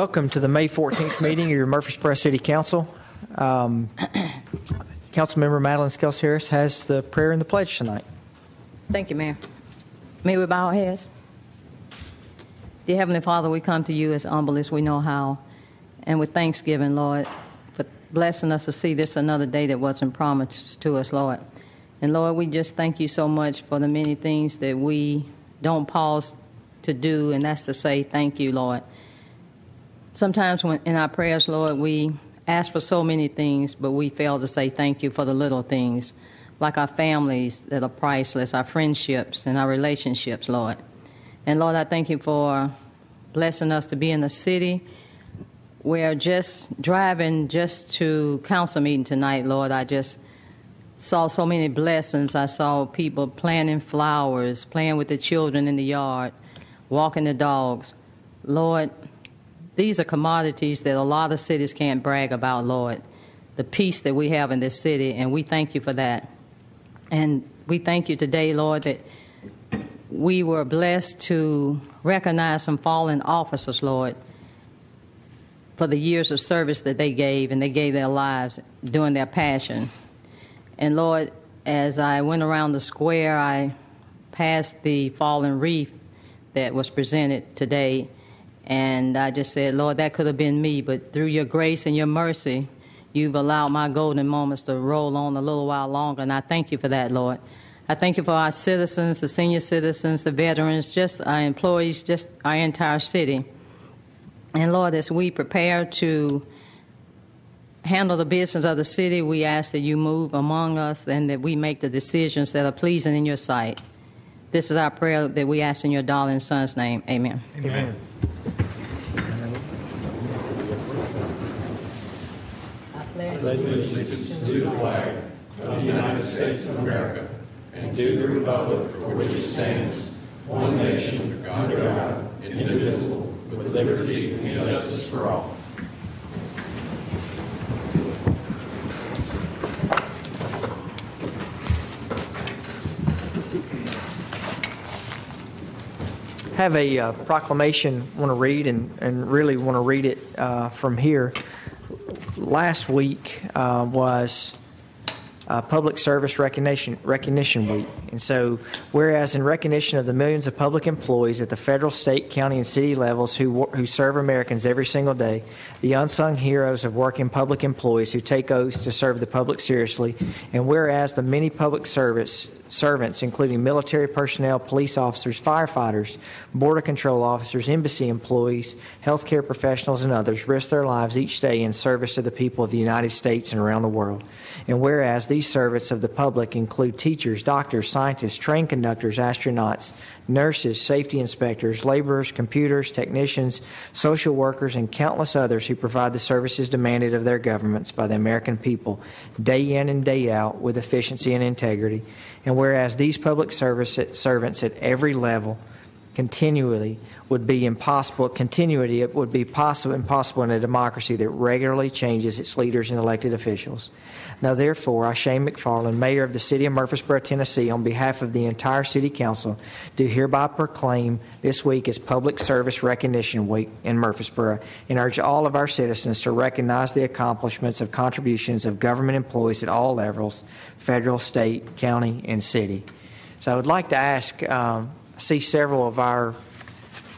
Welcome to the May 14th meeting of your Murfreesboro City Council. Um, Councilmember Madeline Scales Harris has the prayer and the pledge tonight. Thank you, Mayor. May we bow our heads? Dear Heavenly Father, we come to you as humble as we know how, and with thanksgiving, Lord, for blessing us to see this another day that wasn't promised to us, Lord. And Lord, we just thank you so much for the many things that we don't pause to do, and that's to say thank you, Lord. Sometimes when in our prayers, Lord, we ask for so many things, but we fail to say thank you for the little things, like our families that are priceless, our friendships and our relationships, Lord. And Lord, I thank you for blessing us to be in the city where just driving just to council meeting tonight, Lord, I just saw so many blessings. I saw people planting flowers, playing with the children in the yard, walking the dogs. Lord, these are commodities that a lot of cities can't brag about, Lord. The peace that we have in this city, and we thank you for that. And we thank you today, Lord, that we were blessed to recognize some fallen officers, Lord, for the years of service that they gave, and they gave their lives doing their passion. And Lord, as I went around the square, I passed the fallen wreath that was presented today and I just said, Lord, that could have been me, but through your grace and your mercy, you've allowed my golden moments to roll on a little while longer. And I thank you for that, Lord. I thank you for our citizens, the senior citizens, the veterans, just our employees, just our entire city. And Lord, as we prepare to handle the business of the city, we ask that you move among us and that we make the decisions that are pleasing in your sight. This is our prayer that we ask in your darling son's name. Amen. Amen. Allegiance to the flag of the United States of America and to the republic for which it stands, one nation, under God, indivisible, with liberty and justice for all. have a uh, proclamation want to read and, and really want to read it uh, from here. Last week uh, was uh, Public Service Recognition Recognition Week, and so whereas in recognition of the millions of public employees at the federal, state, county, and city levels who who serve Americans every single day, the unsung heroes of working public employees who take oaths to serve the public seriously, and whereas the many public service servants, including military personnel, police officers, firefighters, border control officers, embassy employees, healthcare professionals, and others risk their lives each day in service to the people of the United States and around the world. And whereas these servants of the public include teachers, doctors, scientists, train conductors, astronauts, nurses, safety inspectors, laborers, computers, technicians, social workers, and countless others who provide the services demanded of their governments by the American people day in and day out with efficiency and integrity. And whereas these public service servants at every level continually would be impossible. Continuity it would be possible impossible in a democracy that regularly changes its leaders and elected officials. Now, therefore, I, Shane McFarland, Mayor of the City of Murfreesboro, Tennessee, on behalf of the entire City Council, do hereby proclaim this week as Public Service Recognition Week in Murfreesboro and urge all of our citizens to recognize the accomplishments of contributions of government employees at all levels federal, state, county, and city. So I would like to ask, um, see several of our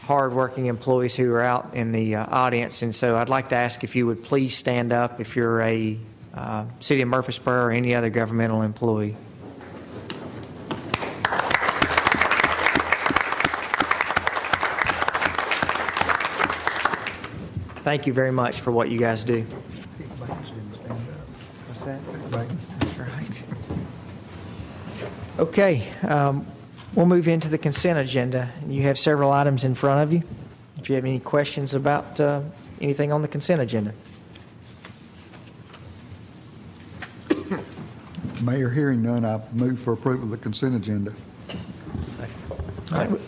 hardworking employees who are out in the uh, audience, and so I'd like to ask if you would please stand up if you're a uh, City of Murfreesboro or any other governmental employee. Thank you very much for what you guys do. What's that? That's right. Okay, um, we'll move into the consent agenda. You have several items in front of you. If you have any questions about uh, anything on the consent agenda. Mayor, hearing none, I move for approval of the consent agenda. All right, we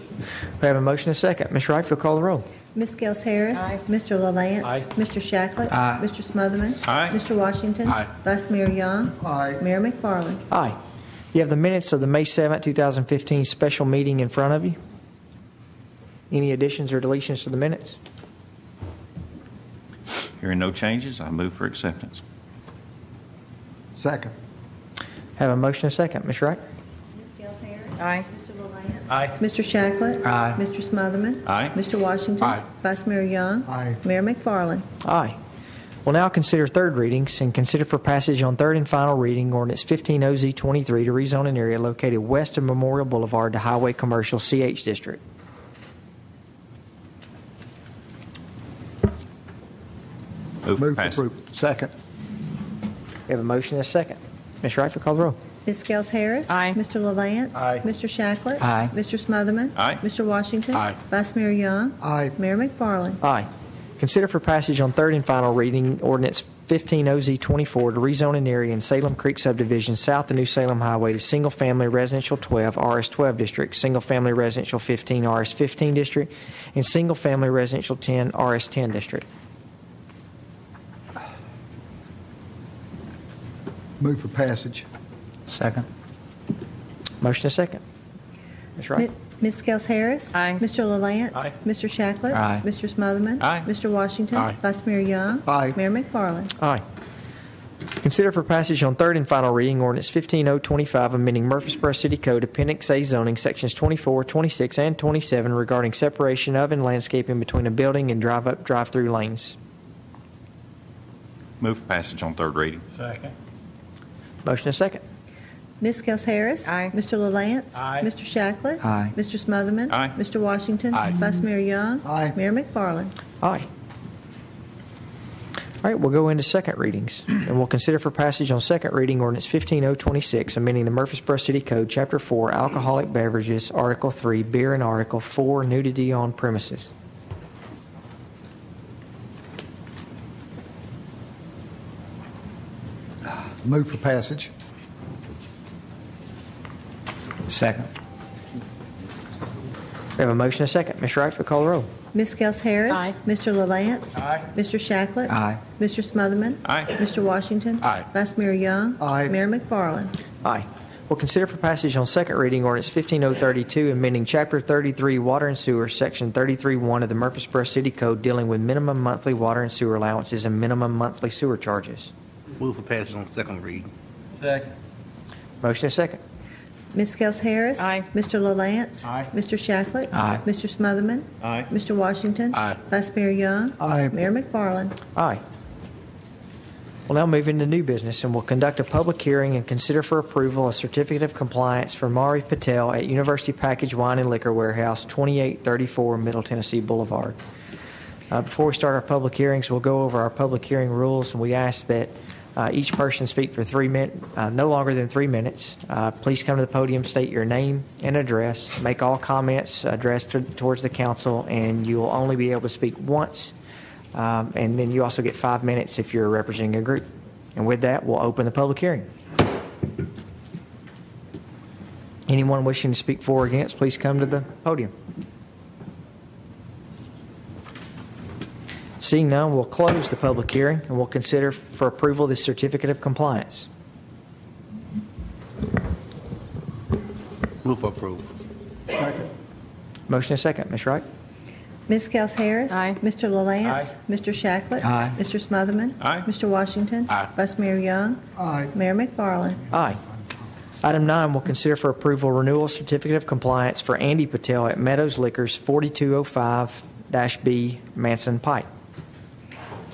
have a motion and a second. Ms. Wright, you'll call the roll. Ms. Scales Harris. Aye. Mr. LaLance. Aye. Mr. Shacklett. Aye. Mr. Smotherman. Aye. Mr. Washington. Aye. Vice Mayor Young. Aye. Mayor McFarland. Aye. You have the minutes of the May 7, 2015 special meeting in front of you. Any additions or deletions to the minutes? Hearing no changes, I move for acceptance. Second. Have a motion and a second. Ms. Wright? Ms. Scales Harris. Aye. Mr. LaLance. Aye. Mr. Shacklett. Aye. Mr. Smotherman. Aye. Mr. Washington. Aye. Vice Mayor Young. Aye. Mayor McFarland. Aye. We'll now consider third readings and consider for passage on third and final reading ordinance 15 OZ 23 to rezone an area located west of Memorial Boulevard to Highway Commercial CH District. Move for Move for passage. approval. Second. We have a motion and a second. Ms. Wright, call the roll. Ms. Scales Harris. Aye. Mr. LaLance. Aye. Mr. Shacklett. Aye. Mr. Smotherman. Aye. Mr. Washington. Aye. Vice Mayor Young. Aye. Mayor McFarland. Aye. Consider for passage on third and final reading ordinance 15 OZ 24 to rezone an area in Salem Creek subdivision south of New Salem Highway to single family residential 12 RS 12 district, single family residential 15 RS 15 district, and single family residential 10 RS 10 district. Move for passage. Second. Motion and second. Ms. Wright? Mi- Ms. Scales Harris. Aye. Mr. LaLance. Aye. Mr. Shacklett. Aye. Mr. Smotherman. Aye. Mr. Washington. Aye. Vice Mayor Young. Aye. Mayor McFarland. Aye. Consider for passage on third and final reading ordinance 15025 amending Murfreesboro City Code Appendix A zoning sections 24, 26, and 27 regarding separation of and landscaping between a building and drive-up, drive-through lanes. Move for passage on third reading. Second. Motion and second. Ms. Scales Harris. Aye. Mr. LaLance. Aye. Mr. Shacklett. Aye. Mr. Smotherman. Aye. Mr. Washington. Aye. Vice Mayor Young. Aye. Mayor McFarland. Aye. All right, we'll go into second readings, and we'll consider for passage on second reading ordinance 15026, amending the Murfreesboro City Code, Chapter 4, Alcoholic Beverages, Article 3, Beer, and Article 4, Nudity on Premises. Move for passage. Second. We have a motion and a second. Ms. Wright, will call the roll. Ms. Scales Harris. Aye. Mr. LaLance. Aye. Mr. Shacklett. Aye. Mr. Smotherman. Aye. Mr. Washington. Aye. Vice Mayor Young. Aye. Mayor McFarland. Aye. We'll consider for passage on second reading ordinance 15032, amending Chapter 33, Water and Sewer, Section 33-1 of the Murfreesboro City Code, dealing with minimum monthly water and sewer allowances and minimum monthly sewer charges. Move for passage on second reading. Motion and second. Ms. Scales Harris. Aye. Mr. LaLance. Aye. Mr. Shacklett. Aye. Mr. Smotherman. Aye. Mr. Washington. Aye. Vice Mayor Young. Aye. Mayor McFarland. Aye. We'll now move into new business, and we'll conduct a public hearing and consider for approval a certificate of compliance for Mari Patel at University Package Wine and Liquor Warehouse, 2834 Middle Tennessee Boulevard. Uh, Before we start our public hearings, we'll go over our public hearing rules, and we ask that uh, each person speak for three min, uh, no longer than three minutes. Uh, Please come to the podium, state your name and address, make all comments addressed to- towards the council, and you will only be able to speak once um, And then you also get five minutes if you're representing a group. And with that, we'll open the public hearing. Anyone wishing to speak for or against, please come to the podium. Seeing none, we'll close the public hearing and we'll consider for approval the certificate of compliance. Move for approval. Second. Motion and second. Ms. Wright? Ms. Scales Harris. Aye. Mr. LaLance. Aye. Mr. Shacklett. Aye. Mr. Smotherman. Aye. Mr. Washington. Aye. Vice Mayor Young. Aye. Mayor McFarland. Aye. Item nine, we'll consider for approval renewal certificate of compliance for Andy Patel at Meadows Liquors, 4205-B Manson Pike.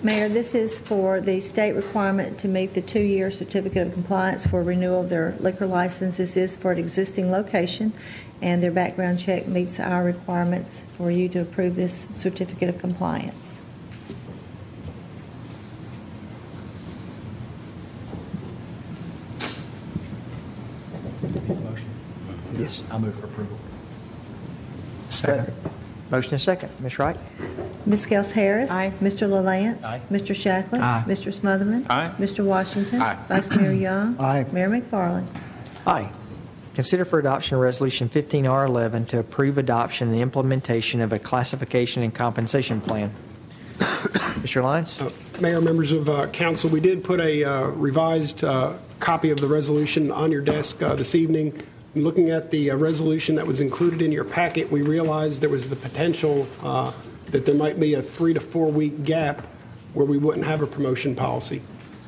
Mayor, this is for the state requirement to meet the two-year certificate of compliance for renewal of their liquor license. This is for an existing location, and their background check meets our requirements for you to approve this certificate of compliance. Motion? Yes. I move for approval. Second. Motion and second. Ms. Wright? Ms. Scales Harris. Aye. Mr. LaLance. Aye. Mr. Shacklett. Aye. Mr. Smotherman. Aye. Mr. Washington. Aye. Vice Mayor Young. Aye. Mayor McFarland. Aye. Consider for adoption Resolution 15R11 to approve adoption and implementation of a classification and compensation plan. Mr. Lyons? Mayor, members of uh, council, we did put a uh, revised uh, copy of the resolution on your desk uh, this evening. Looking at the uh, resolution that was included in your packet, we realized there was the potential uh, that there might be a three to four week gap where we wouldn't have a promotion policy.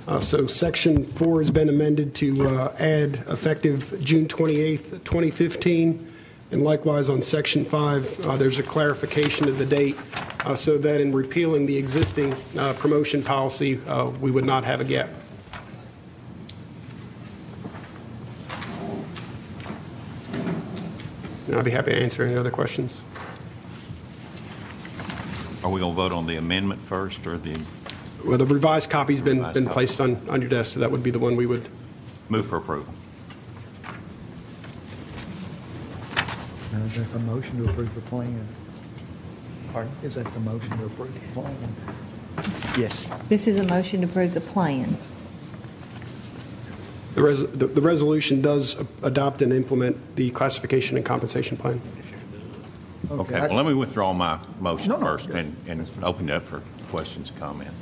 Uh, So Section 4 has been amended to uh, add effective June 28th, 2015, and likewise on Section 5, uh, there's a clarification of the date uh, so that in repealing the existing promotion policy, we would not have a gap. And I'd be happy to answer any other questions. Are we going to vote on the amendment first or the, Well, the revised copy's been, Revised been copy. placed on, on your desk, so that would be the one we would, move for approval? Is that the motion to approve the plan? Pardon? Is that the motion to approve the plan? Yes. This is a motion to approve the plan. The res, the the resolution does adopt and implement the classification and compensation plan. Okay, I- well, let me withdraw my motion No, no, first yeah. and, and open it up for questions and comments.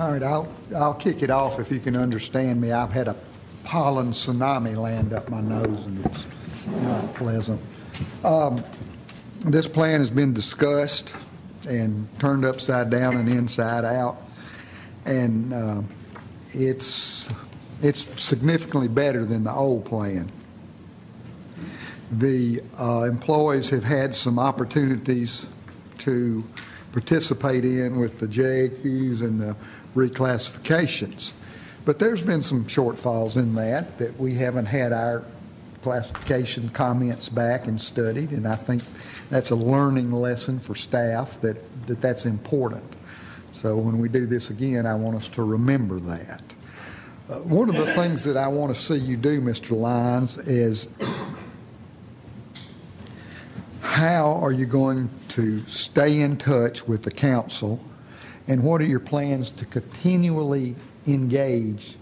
All right, I'll, I'll kick it off if you can understand me. I've had a pollen tsunami land up my nose, and it's not pleasant. Um, This plan has been discussed and turned upside down and inside out, and uh, it's, it's significantly better than the old plan. The uh, employees have had some opportunities to participate in with the JAQs and the reclassifications. But there's been some shortfalls in that, that we haven't had our classification comments back and studied, and I think that's a learning lesson for staff, that, that that's important. So when we do this again, I want us to remember that. Uh, One of the things that I want to see you do, Mr. Lyons, is how are you going to stay in touch with the council? And what are your plans to continually engage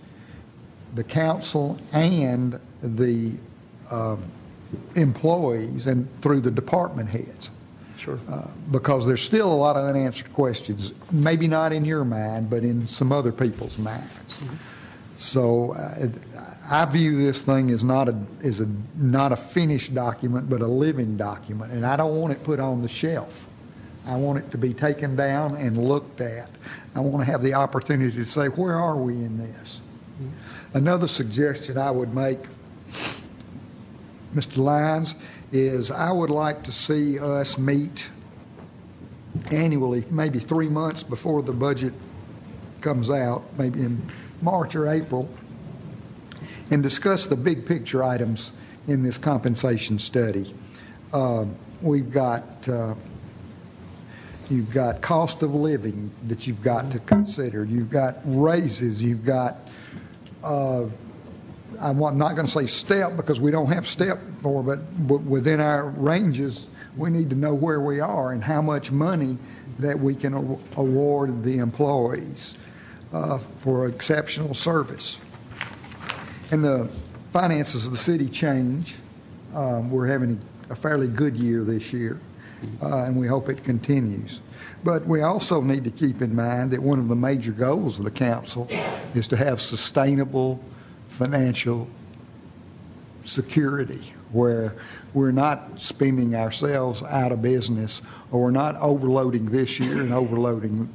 the council and the um, employees and through the department heads? Sure. Uh, Because there's still a lot of unanswered questions, maybe not in your mind, but in some other people's minds. So uh, I view this thing as not a, as a, not a finished document, but a living document, and I don't want it put on the shelf. I want it to be taken down and looked at. I want to have the opportunity to say, where are we in this? Another suggestion I would make, Mr. Lyons, is I would like to see us meet annually, maybe three months before the budget comes out, maybe in March or April, and discuss the big picture items in this compensation study. Uh, We've got, uh, you've got cost of living that you've got to consider. You've got raises, you've got, uh, I'm not going to say step because we don't have step for, but w- within our ranges, we need to know where we are and how much money that we can award the employees uh, for exceptional service. And the finances of the city change. Um, We're having a fairly good year this year, uh, and we hope it continues. But we also need to keep in mind that one of the major goals of the council is to have sustainable financial security, where we're not spending ourselves out of business, or we're not overloading this year and overloading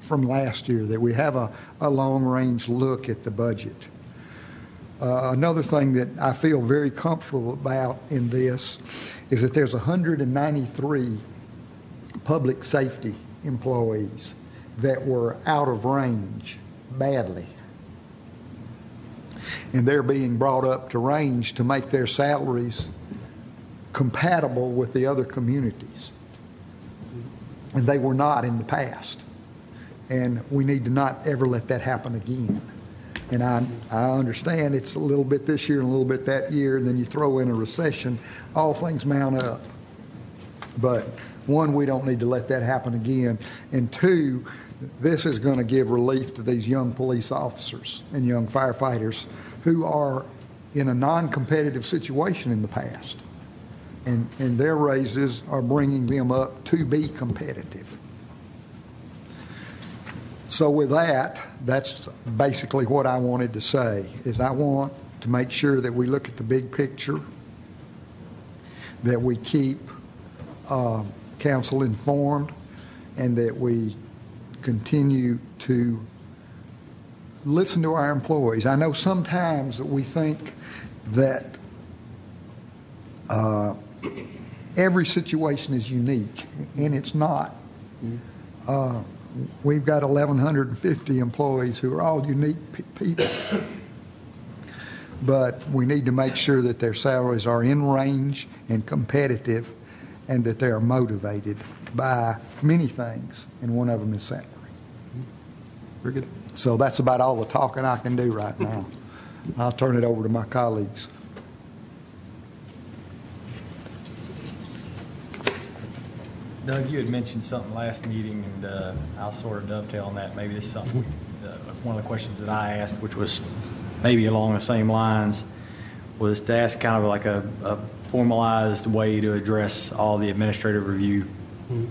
from last year, that we have a, a long-range look at the budget. Uh, Another thing that I feel very comfortable about in this is that there's 193 public safety employees that were out of range badly. And they're being brought up to range to make their salaries compatible with the other communities. And they were not in the past. And we need to not ever let that happen again. And I, I understand it's a little bit this year and a little bit that year, and then you throw in a recession, all things mount up. But one, we don't need to let that happen again. And two, this is going to give relief to these young police officers and young firefighters who are in a non-competitive situation in the past. And, and their raises are bringing them up to be competitive. So with that, that's basically what I wanted to say, is I want to make sure that we look at the big picture, that we keep uh, council informed, and that we continue to listen to our employees. I know sometimes that we think that uh, every situation is unique, and it's not. Uh, We've got 1,150 employees who are all unique pe- people. But we need to make sure that their salaries are in range and competitive, and that they are motivated by many things, and one of them is salary. Very good. So that's about all the talking I can do right now. I'll turn it over to my colleagues. Doug, you had mentioned something last meeting, and uh, I'll sort of dovetail on that. Maybe this is something, we- uh, one of the questions that I asked, which was maybe along the same lines, was to ask kind of like a a formalized way to address all the administrative review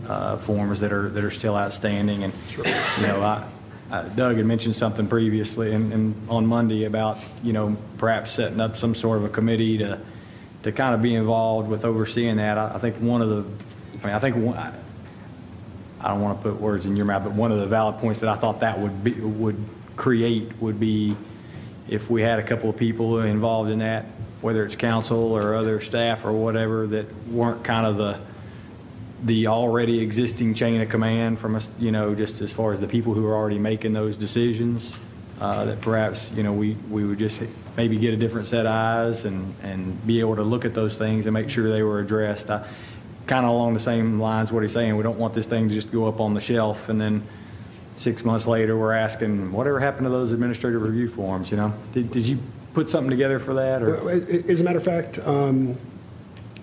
uh, forms that are, that are still outstanding. And, you know, I, uh, Doug had mentioned something previously and, and on Monday about, you know, perhaps setting up some sort of a committee to, to kind of be involved with overseeing that. I, I think one of the, I mean, I think one, I- I don't want to put words in your mouth, but one of the valid points that I thought that would be, would create would be if we had a couple of people involved in that, whether it's council or other staff or whatever, that weren't kind of the, the already existing chain of command from us, you know, just as far as the people who are already making those decisions, uh, that perhaps, you know, we, we would just maybe get a different set of eyes and, and be able to look at those things and make sure they were addressed. I, kind of along the same lines what he's saying, we don't want this thing to just go up on the shelf and then six months later, we're asking, whatever happened to those administrative review forms, you know? Did, did you put something together for that, or? As a matter of fact, um,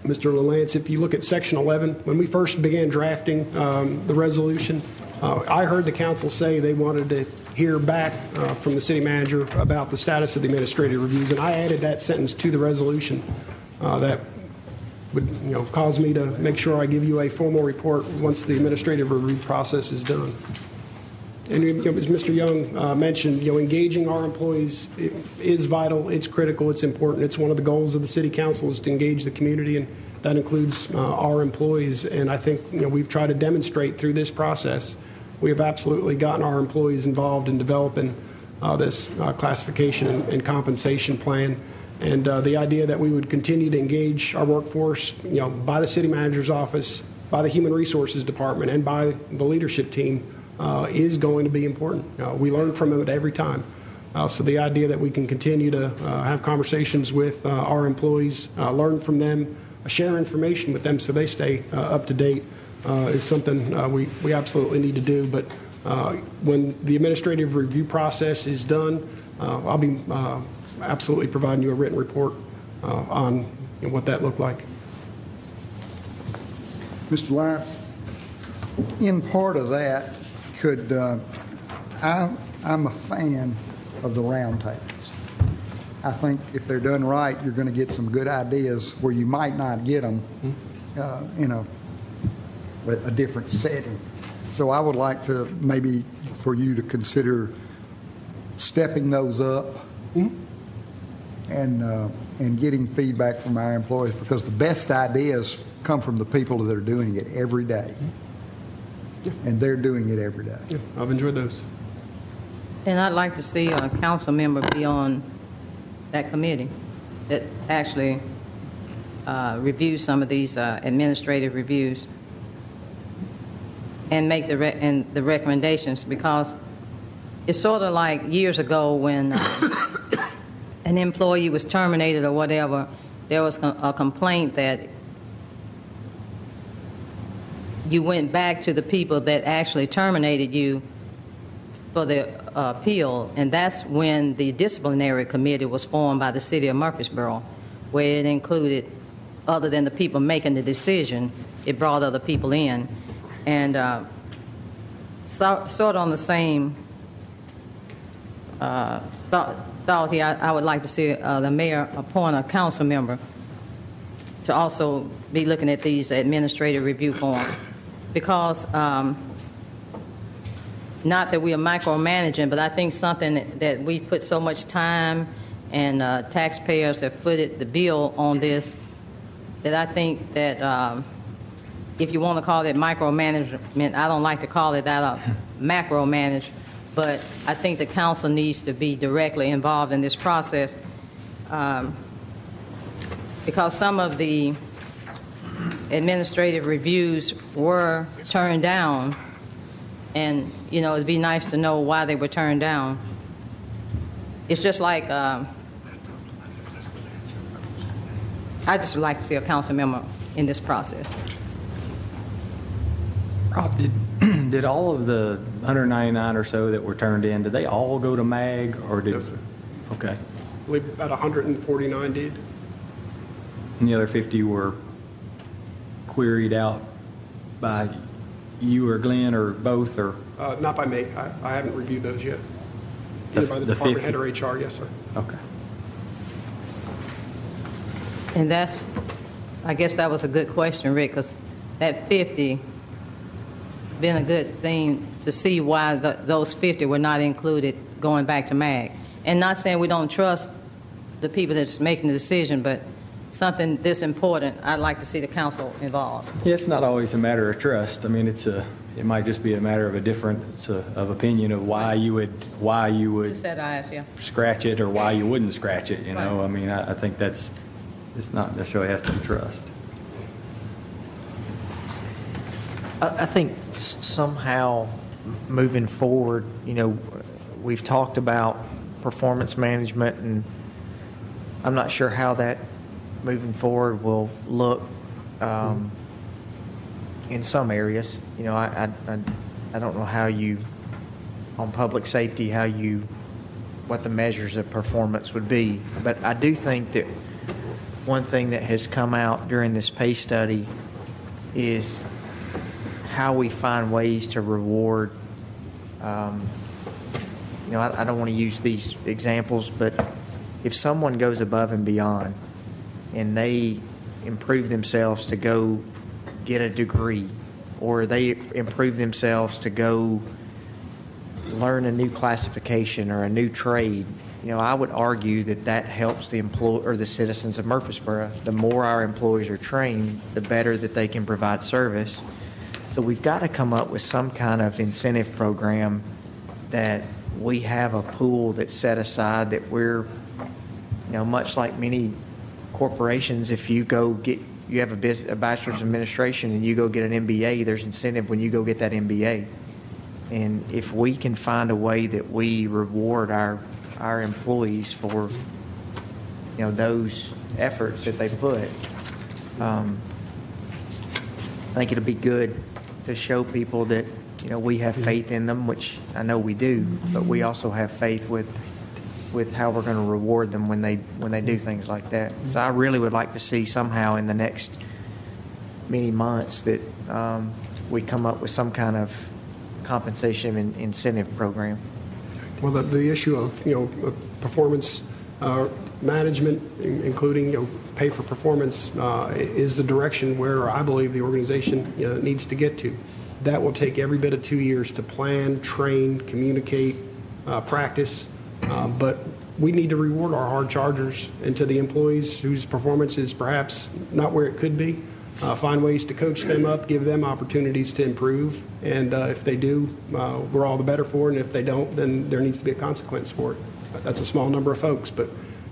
Mr. LaLance, if you look at Section 11, when we first began drafting um, the resolution, uh, I heard the council say they wanted to hear back uh, from the city manager about the status of the administrative reviews, and I added that sentence to the resolution uh, that would, you know, cause me to make sure I give you a formal report once the administrative review process is done. And you know, as Mr. Young uh, mentioned, you know, engaging our employees is vital, it's critical, it's important. It's one of the goals of the city council is to engage the community, and that includes uh, our employees. And I think, you know, we've tried to demonstrate through this process, we have absolutely gotten our employees involved in developing uh, this uh, classification and- and compensation plan. And uh, the idea that we would continue to engage our workforce, you know, by the city manager's office, by the human resources department, and by the leadership team uh, is going to be important. Uh, we learn from it every time. Uh, so the idea that we can continue to uh, have conversations with uh, our employees, learn from them, share information with them so they stay up to date is something we, we absolutely need to do. But when the administrative review process is done, I'll be absolutely providing you a written report uh, on you know, what that looked like. Mr. Lance, in part of that, could, uh, I, I'm a fan of the roundtables. I think if they're done right, you're going to get some good ideas where you might not get them uh, in a, a different setting. So I would like to, maybe for you to consider stepping those up and, uh, and getting feedback from our employees, because the best ideas come from the people that are doing it every day. And they're doing it every day. Yeah, I've enjoyed those. And I'd like to see a council member be on that committee that actually uh, reviews some of these uh, administrative reviews and make the, re- and the recommendations, because it's sort of like years ago when uh, an employee was terminated or whatever, there was a complaint that you went back to the people that actually terminated you for the uh, appeal, and that's when the disciplinary committee was formed by the city of Murfreesboro, where it included, other than the people making the decision, it brought other people in. And uh, so, sort of on the same uh, thought, I, I would like to see uh, the mayor appoint a council member to also be looking at these administrative review forms. Because um, not that we are micromanaging, but I think something that, that we put so much time and uh, taxpayers have footed the bill on this that I think that um, if you want to call it micromanagement, I don't like to call it that. Uh, macro manage, but I think the council needs to be directly involved in this process um, because some of the administrative reviews were turned down, and, you know, it'd be nice to know why they were turned down. It's just like, um, I just would like to see a council member in this process. Rob, did, did all of the 199 or so that were turned in, did they all go to MAG, or did? No, sir. Okay. I believe about 149 did. And the other 50 were queried out by you or Glenn, or both, or? Uh, Not by me. I I haven't reviewed those yet. The- by the the department 50? head or HR, yes, sir. Okay. And that's, I guess that was a good question, Rick, because that 50, been a good thing to see why the, those 50 were not included going back to MAG. And not saying we don't trust the people that's making the decision, but something this important, I'd like to see the council involved. Yeah, it's not always a matter of trust. I mean, it's a, it might just be a matter of a difference uh, of opinion of why you would, why you would Just said I, yeah. scratch it or why you wouldn't scratch it, you know? Right. I mean, I, I think that's, it's not necessarily has to be trust. I, I think s- somehow moving forward, you know, we've talked about performance management, and I'm not sure how that moving forward will look um, in some areas. You know, I, I, I- don't know how you, on public safety, how you, what the measures of performance would be. But I do think that one thing that has come out during this pay study is how we find ways to reward. Um, you know, I, I don't want to use these examples, but if someone goes above and beyond and they improve themselves to go get a degree, or they improve themselves to go learn a new classification or a new trade, you know, I would argue that that helps the employ or the citizens of Murfreesboro. The more our employees are trained, the better that they can provide service. So we've got to come up with some kind of incentive program that we have a pool that's set aside that we're, you know, much like many corporations, if you go get, you have a, bus- a bachelor's administration and you go get an MBA, there's incentive when you go get that MBA. And if we can find a way that we reward our, our employees for, you know, those efforts that they put, um, I think it'll be good to show people that, you know, we have faith in them, which I know we do, but we also have faith with, with how we're going to reward them when they, when they do things like that. So I really would like to see somehow in the next many months that um, we come up with some kind of compensation and incentive program. Well, the, the issue of, you know, performance uh, management, in- including, you know, pay for performance, uh, is the direction where I believe the organization you know, needs to get to. That will take every bit of two years to plan, train, communicate, uh, practice, Uh, but we need to reward our hard chargers and to the employees whose performance is perhaps not where it could be, uh, find ways to coach them up, give them opportunities to improve, and uh, if they do, uh, we're all the better for it, and if they don't, then there needs to be a consequence for it. That's a small number of folks, but,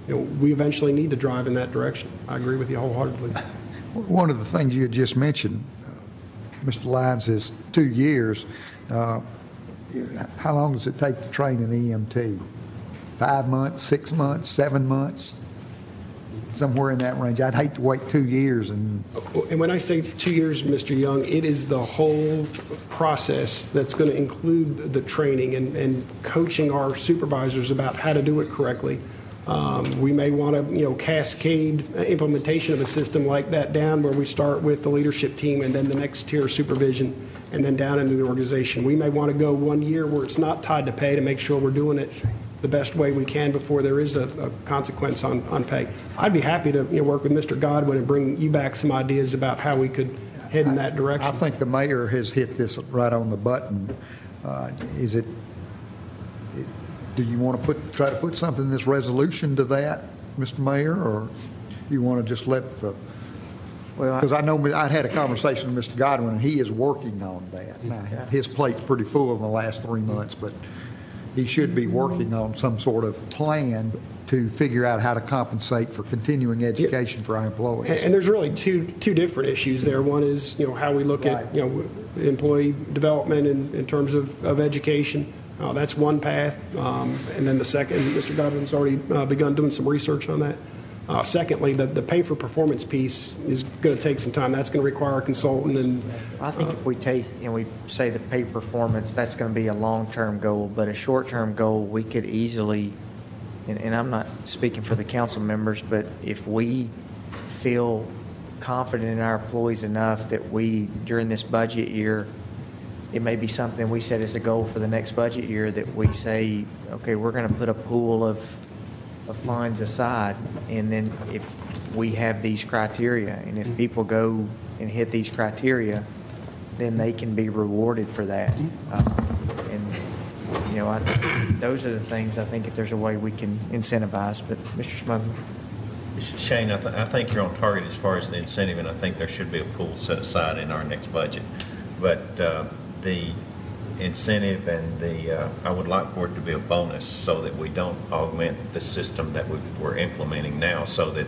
you know, we eventually need to drive in that direction. I agree with you wholeheartedly. One of the things you had just mentioned, uh, Mr. Lyons, is two years. Uh, How long does it take to train an EMT? Five months, six months, seven months? Somewhere in that range. I'd hate to wait two years and And when I say two years, Mr. Young, it is the whole process that's going to include the training and, and coaching our supervisors about how to do it correctly. Um, We may want to, you know, cascade implementation of a system like that down where we start with the leadership team and then the next tier of supervision and then down into the organization. We may want to go one year where it's not tied to pay to make sure we're doing it the best way we can before there is a, a consequence on, on pay. I'd be happy to, you know, work with Mr. Godwin and bring you back some ideas about how we could head in that direction. I think the mayor has hit this right on the button. Uh, Is it, do you want to put, try to put something in this resolution to that, Mr. Mayor, or you want to just let the Well, I- Because I know, I'd had a conversation with Mr. Godwin, and he is working on that. Now, his plate's pretty full in the last three months, but he should be working on some sort of plan to figure out how to compensate for continuing education for our And, employees. and there's really two, two different issues there. One is, you know, how we look Right. at, you know, employee development in, in terms of, of education. Uh, that's one path. Um, and then the second, Mr. Godwin's already uh, begun doing some research on that. Uh, secondly, the, the pay for performance piece is going to take some time. That's going to require a consultant and, I think if we take, and we say the pay performance, that's going to be a long-term goal, but a short-term goal, we could easily, and, and I'm not speaking for the council members, but if we feel confident in our employees enough that we, during this budget year, it may be something we set as a goal for the next budget year that we say, okay, we're going to put a pool of, of funds aside, and then if we have these criteria, and if people go and hit these criteria, then they can be rewarded for that. Um, And, you know, I, those are the things, I think, if there's a way we can incentivize, but Mr. Smotherman? Shane, I, th- I think you're on target as far as the incentive, and I think there should be a pool set aside in our next budget. But uh, the incentive and the, uh, I would like for it to be a bonus so that we don't augment the system that we've- we're implementing now, so that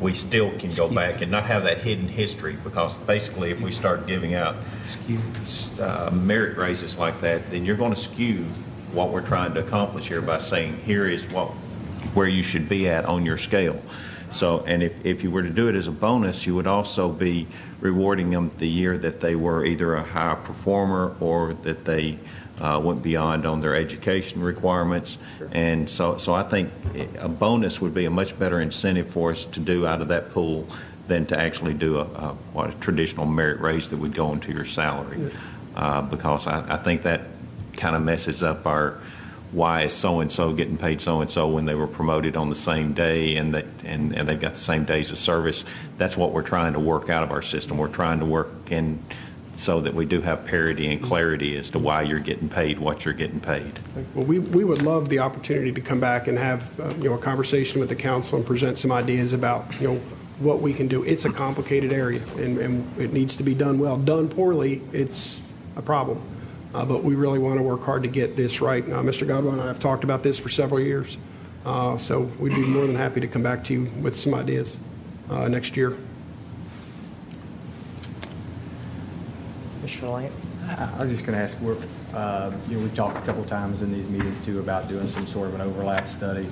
we still can go back and not have that hidden history, because basically if we start giving out uh, merit raises like that, then you're going to skew what we're trying to accomplish here by saying, here is what, where you should be at on your scale. So, and if, if you were to do it as a bonus, you would also be rewarding them the year that they were either a high performer or that they uh, went beyond on their education requirements. And so, so I think a bonus would be a much better incentive for us to do out of that pool than to actually do a, a, what, a traditional merit raise that would go into your salary. Uh, because I, I think that kind of messes up our, why is so-and-so getting paid so-and-so when they were promoted on the same day and that, and, and they've got the same days of service. That's what we're trying to work out of our system. We're trying to work in, so that we do have parity and clarity as to why you're getting paid what you're getting paid. well, we, we would love the opportunity to come back and have, uh, you know, a conversation with the council and present some ideas about, you know, what we can do. It's a complicated area, and, and it needs to be done well. Done poorly, it's a problem. Uh, But we really want to work hard to get this right. Now, Mr. Godwin and I have talked about this for several years, Uh, so we'd be more than happy to come back to you with some ideas uh, next year. Mr. Lance? I I was just going to ask, we're, uh, you know, we've talked a couple times in these meetings too about doing some sort of an overlap study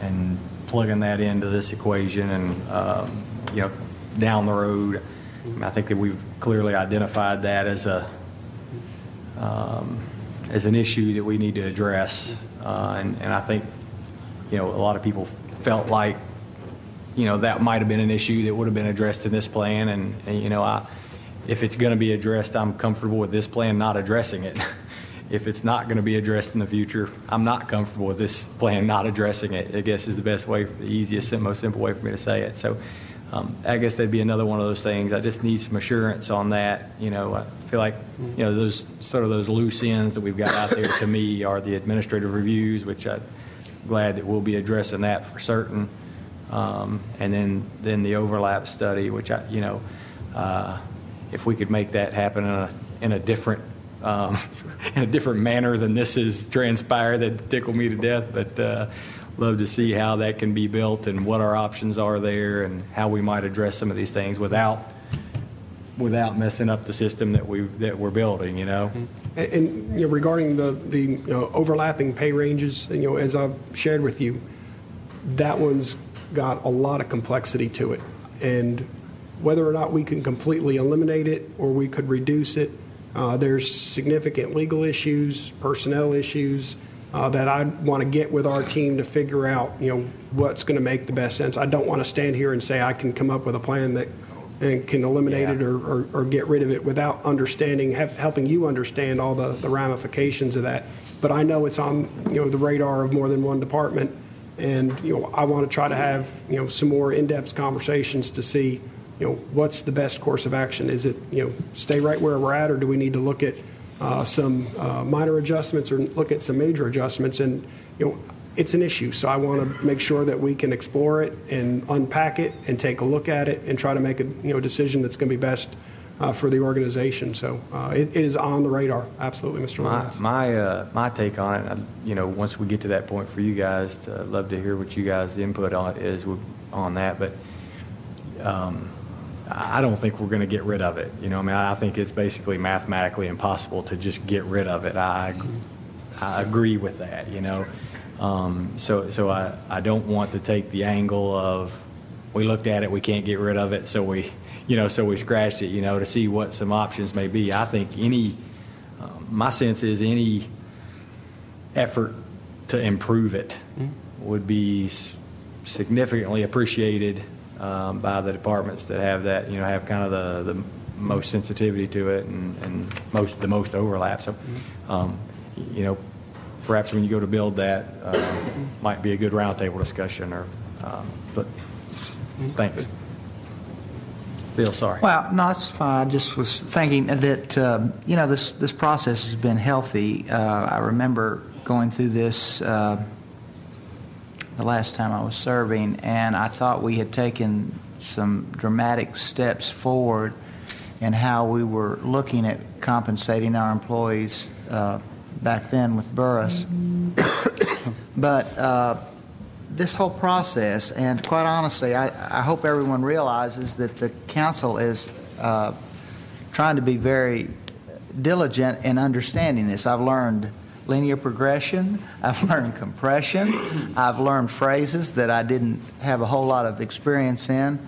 and plugging that into this equation and, um, you know, down the road. I think that we've clearly identified that as a, um, as an issue that we need to address. Uh, And, and I think, you know, a lot of people felt like, you know, that might have been an issue that would have been addressed in this plan. And, and, you know, I, if it's going to be addressed, I'm comfortable with this plan not addressing it. If it's not going to be addressed in the future, I'm not comfortable with this plan not addressing it, I guess is the best way, the easiest and most simple way for me to say it. So um, I guess that'd be another one of those things. I just need some assurance on that. You know, feel like, you know, those, sort of those loose ends that we've got out there to me are the administrative reviews, which I'm glad that we'll be addressing that for certain. Um, And then, then the overlap study, which I, you know, uh, if we could make that happen in a, in a different, um, in a different manner than this has transpired, that'd tickle me to death. But uh, love to see how that can be built and what our options are there and how we might address some of these things without, without messing up the system that we, that we're building, you know? And- And, you know, regarding the, the, you know, overlapping pay ranges, you know, as I've shared with you, that one's got a lot of complexity to it. And whether or not we can completely eliminate it or we could reduce it, uh, there's significant legal issues, personnel issues uh, that I want to get with our team to figure out, you know, what's going to make the best sense. I don't want to stand here and say I can come up with a plan that and can eliminate it or, or, or get rid of it without understanding, have, helping you understand all the, the ramifications of that. But I know it's on, you know, the radar of more than one department. And, you know, I want to try to have, you know, some more in-depth conversations to see, you know, what's the best course of action? Is it, you know, stay right where we're at, or do we need to look at uh, some uh, minor adjustments or look at some major adjustments? And, you know, it's an issue. So I want to make sure that we can explore it and unpack it and take a look at it and try to make a you know decision that's going to be best uh, for the organization. So uh, it, it is on the radar, absolutely, Mr. My, LaLance. my, uh, my take on it, you know, once we get to that point for you guys, to- I'd love to hear what you guys' input on, is on that, but um, I I don't think we're going to get rid of it. You know, I mean, I think it's basically mathematically impossible to just get rid of it. I, I agree with that, you know? Um, So, so I, I don't want to take the angle of, we looked at it, we can't get rid of it, so we, you know, so we scratched it, you know, to see what some options may be. I think any, um, my sense is any effort to improve it would be significantly appreciated um, by the departments that have that, you know, have kind of the, the most sensitivity to it and, and most, the most overlap. So, um, you know, perhaps when you go to build that, uh, might be a good roundtable discussion or, um, but, thanks. Bill, sorry. Well, no, it's fine. I just was thinking that, um, you know, this, this process has been healthy. Uh, I remember going through this uh, the last time I was serving, and I thought we had taken some dramatic steps forward in how we were looking at compensating our employees uh, back then with Burris. But uh, this whole process, and quite honestly, I, I hope everyone realizes that the council is uh, trying to be very diligent in understanding this. I've learned linear progression, I've learned compression, I've learned phrases that I didn't have a whole lot of experience in,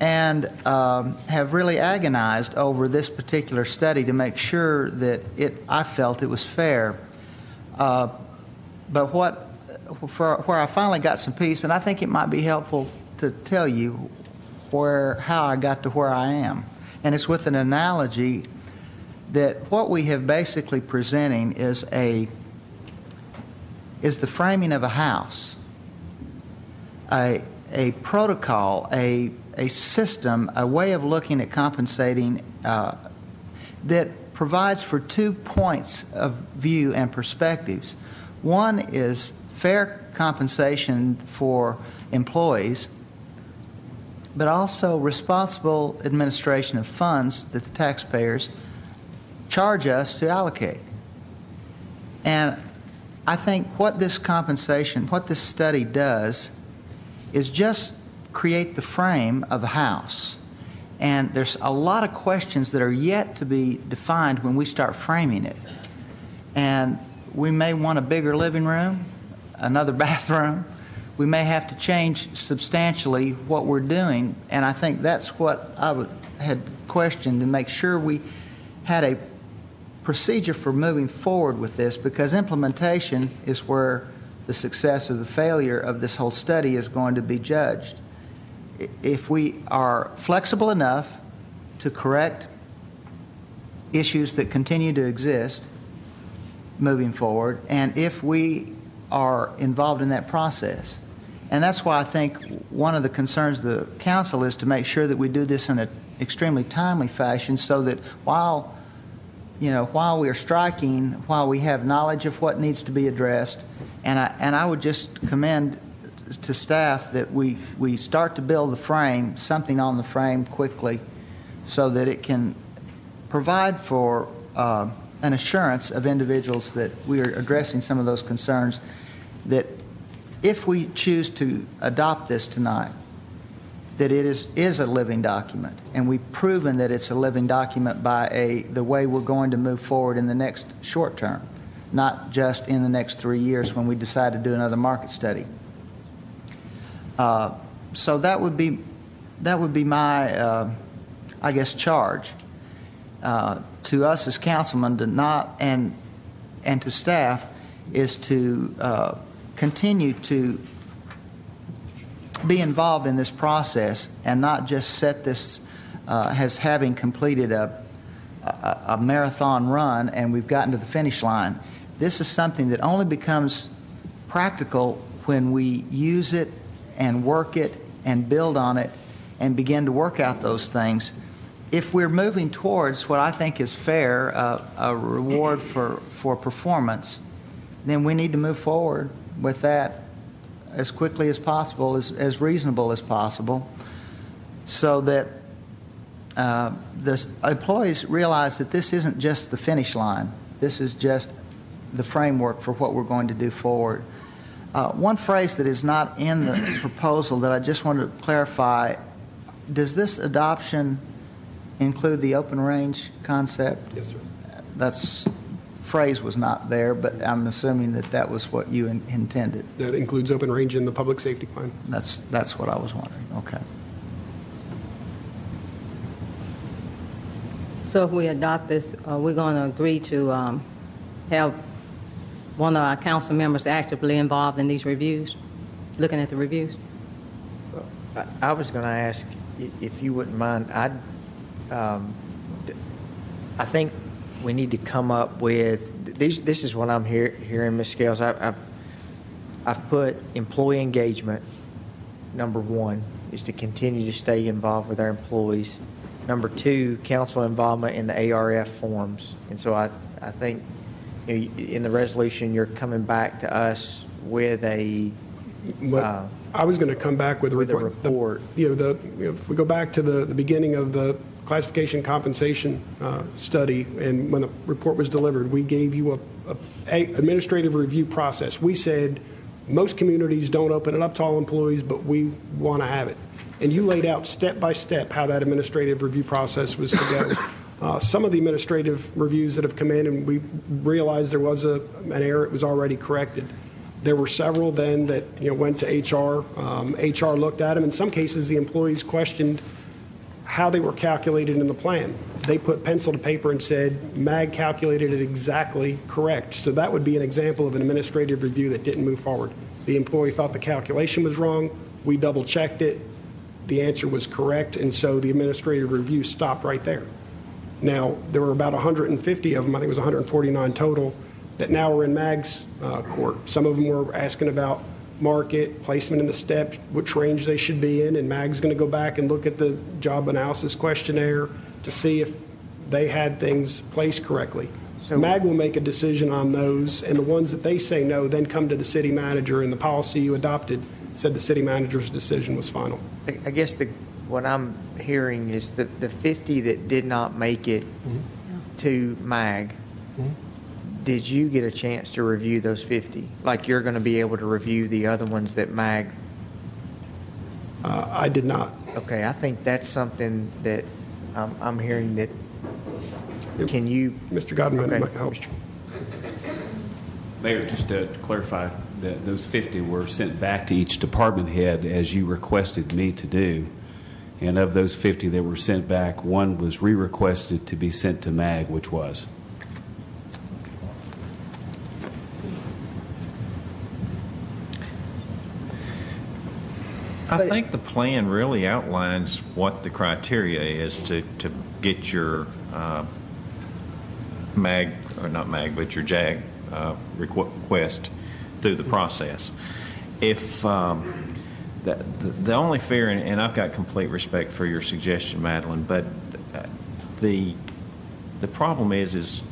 and um, have really agonized over this particular study to make sure that it, I felt it was fair. Uh, but what, for, where I finally got some peace, and I think it might be helpful to tell you where, how I got to where I am. And it's with an analogy that what we have basically presenting is a, is the framing of a house, a, a protocol, a, a system, a way of looking at compensating uh, that provides for two points of view and perspectives. One is fair compensation for employees, but also responsible administration of funds that the taxpayers charge us to allocate. And I think what this compensation, what this study does, is just create the frame of a house. And there's a lot of questions that are yet to be defined when we start framing it. And we may want a bigger living room, another bathroom. We may have to change substantially what we're doing. And I think that's what I would, had questioned to make sure we had a procedure for moving forward with this because implementation is where the success or the failure of this whole study is going to be judged. If we are flexible enough to correct issues that continue to exist moving forward, and if we are involved in that process. And that's why I think one of the concerns of the council is to make sure that we do this in an extremely timely fashion so that while you know, while we are striking, while we have knowledge of what needs to be addressed, and I, and I would just commend to staff that we, we start to build the frame, something on the frame quickly, so that it can provide for uh, an assurance of individuals that we are addressing some of those concerns, that if we choose to adopt this tonight, that it is, is a living document, and we've proven that it's a living document by a, the way we're going to move forward in the next short term, not just in the next three years when we decide to do another market study. Uh, so that would be, that would be my, uh, I guess, charge uh, to us as councilmen to not, and, and to staff, is to uh, continue to be involved in this process and not just set this uh, as having completed a, a, a marathon run and we've gotten to the finish line. This is something that only becomes practical when we use it and work it and build on it and begin to work out those things. If we're moving towards what I think is fair, uh, a reward for, for performance, then we need to move forward with that as quickly as possible, as, as reasonable as possible, so that uh, the employees realize that this isn't just the finish line. This is just the framework for what we're going to do forward. Uh, one phrase that is not in the proposal that I just wanted to clarify does this adoption include the open range concept? Yes, sir. That's phrase was not there, but I'm assuming that that was what you in- intended. That includes open range in the public safety plan. That's that's what I was wondering. Okay. So if we adopt this, are we going to agree to um, have one of our council members actively involved in these reviews, looking at the reviews? I- I was going to ask if you wouldn't mind, I'd, um, I think we need to come up with, these, this is what I'm hear- hearing, Ms. Scales. I- I've, I've put employee engagement, number one, is to continue to stay involved with our employees. Number two, council involvement in the ARF forms. And so I, I think in the resolution, you're coming back to us with a, Uh, I was going to come back with a with a report. The- report. You know, the, you know, if we go back to the, the beginning of the classification compensation uh, study, and when the report was delivered, we gave you a, a- a administrative review process. We said, most communities don't open it up to all employees, but we want to have it. And you laid out step by step how that administrative review process was to go. Uh, Some of the administrative reviews that have come in, and we realized there was a, an error, it was already corrected. There were several then that, you know, went to HR. Um, HR looked at them. In some cases, the employees questioned how they were calculated in the plan. They put pencil to paper and said, MAG calculated it exactly correct. So that would be an example of an administrative review that didn't move forward. The employee thought the calculation was wrong. We double-checked it. The answer was correct, and so the administrative review stopped right there. Now, there were about 150 of them, I think it was 149 total, that now are in MAG's uh, court. Some of them were asking about market, placement in the step, which range they should be in, and MAG's going to go back and look at the job analysis questionnaire to see if they had things placed correctly. So- MAG will make a decision on those, and the ones that they say no then come to the city manager, and the policy you adopted said the city manager's decision was final. I I guess the, what I'm hearing is that the 50 that did not make it to MAG, did you get a chance to review those 50? Like you're going to be able to review the other ones that MAG, Uh, I did not. okay, I think that's something that I'm, I'm hearing that, can you, Mr. Godwin Okay. might help. Mayor, just to clarify, that those 50 were sent back to each department head as you requested me to do. And of those 50 that were sent back, one was re-requested to be sent to MAG, which was. I think the plan really outlines what the criteria is to, to get your uh, MAG, or not MAG, but your JAQ uh, request through the process. If, um, the, the- only fear, and- and I've got complete respect for your suggestion, Madeline, but uh, the, the problem is, is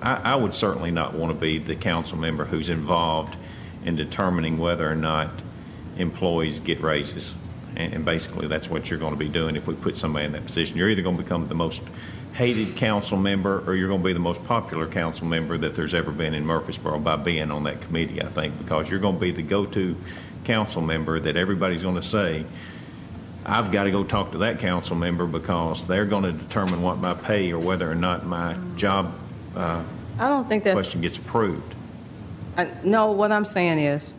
I, I would certainly not want to be the council member who's involved in determining whether or not employees get raises. And, and basically, that's what you're going to be doing if we put somebody in that position. You're either going to become the most hated council member, or you're going to be the most popular council member that there's ever been in Murfreesboro by being on that committee, I think, because you're going to be the go-to council member that everybody's going to say, I've got to go talk to that council member because they're going to determine what my pay or whether or not my job uh, I don't think that, question gets approved. I- no, what I'm saying is,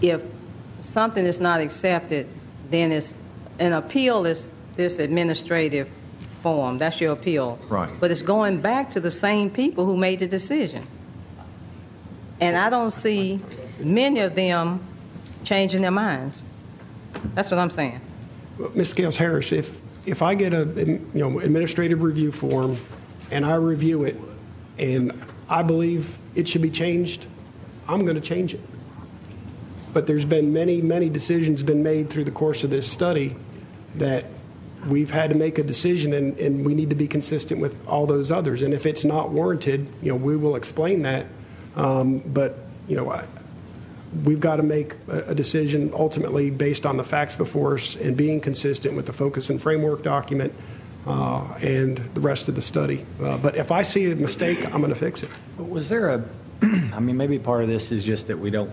if something is not accepted, then it's, an appeal is this administrative form, that's your appeal. Right. But it's going back to the same people who made the decision. And I don't see many of them changing their minds. That's what I'm saying. Ms. Scales Harris, if, if I get a, you know, administrative review form and I review it and I believe it should be changed, I'm going to change it. But there's been many, many decisions been made through the course of this study that we've had to make a decision and, and we need to be consistent with all those others. And if it's not warranted, you know, we will explain that. Um, But, you know, I- we've got to make a decision ultimately based on the facts before us and being consistent with the focus and framework document uh, and the rest of the study. Uh, But if I see a mistake, I'm going to fix it. But Was there a, I mean, maybe part of this is just that we don't,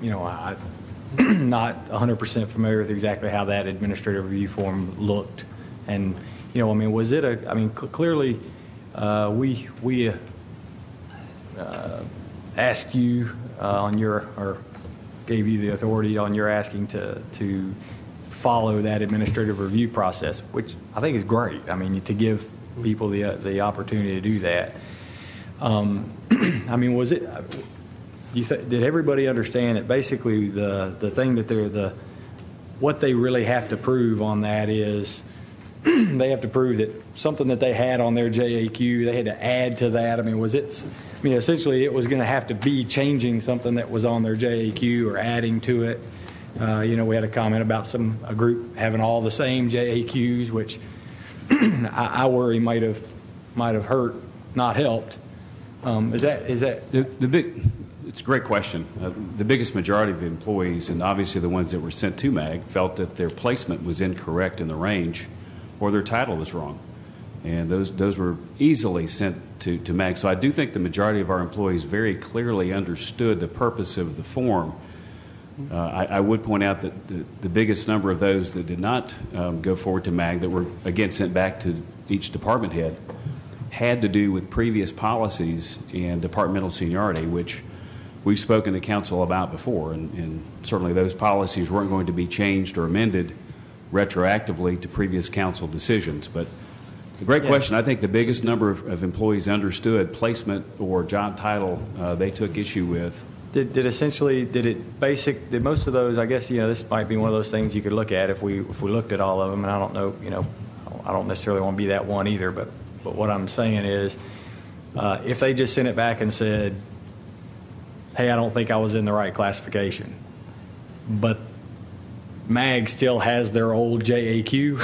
you know, I, I'm not 100% familiar with exactly how that administrative review form looked. And, you know, I mean, was it a, I mean, cl- clearly, uh, we, we asked you uh, on your, or gave you the authority on your asking to, to follow that administrative review process, which I think is great. I mean, to give people the, uh, the opportunity to do that. Um, I mean, was it, you th- did everybody understand that basically the, the thing that they're, the, what they really have to prove on that is they have to prove that something that they had on their JAQ, they had to add to that. I mean, was it, I mean, essentially it was going to have to be changing something that was on their JAQ or adding to it. Uh, you know, we had a comment about some, a group having all the same JAQs, which I, I worry might have, might have hurt, not helped. Um, is that, is that, The, the big, it's a great question. Uh, the biggest majority of employees, and obviously the ones that were sent to MAG, felt that their placement was incorrect in the range or their title was wrong. And those, those were easily sent to, to MAG. So I do think the majority of our employees very clearly understood the purpose of the form. Uh, I, I would point out that the, the biggest number of those that did not um, go forward to MAG, that were again sent back to each department head, had to do with previous policies and departmental seniority, which we've spoken to council about before, and, and certainly those policies weren't going to be changed or amended retroactively to previous council decisions. But great Yeah. question. I think the biggest number of, of employees understood placement or job title uh, they took issue with. Did, did essentially, did it basic, did most of those, I guess, you know, this might be one of those things you could look at if we, if we looked at all of them, and I don't know, you know, I don't necessarily want to be that one either, but, but what I'm saying is, uh, if they just sent it back and said, hey, I don't think I was in the right classification, but MAG still has their old JAQ,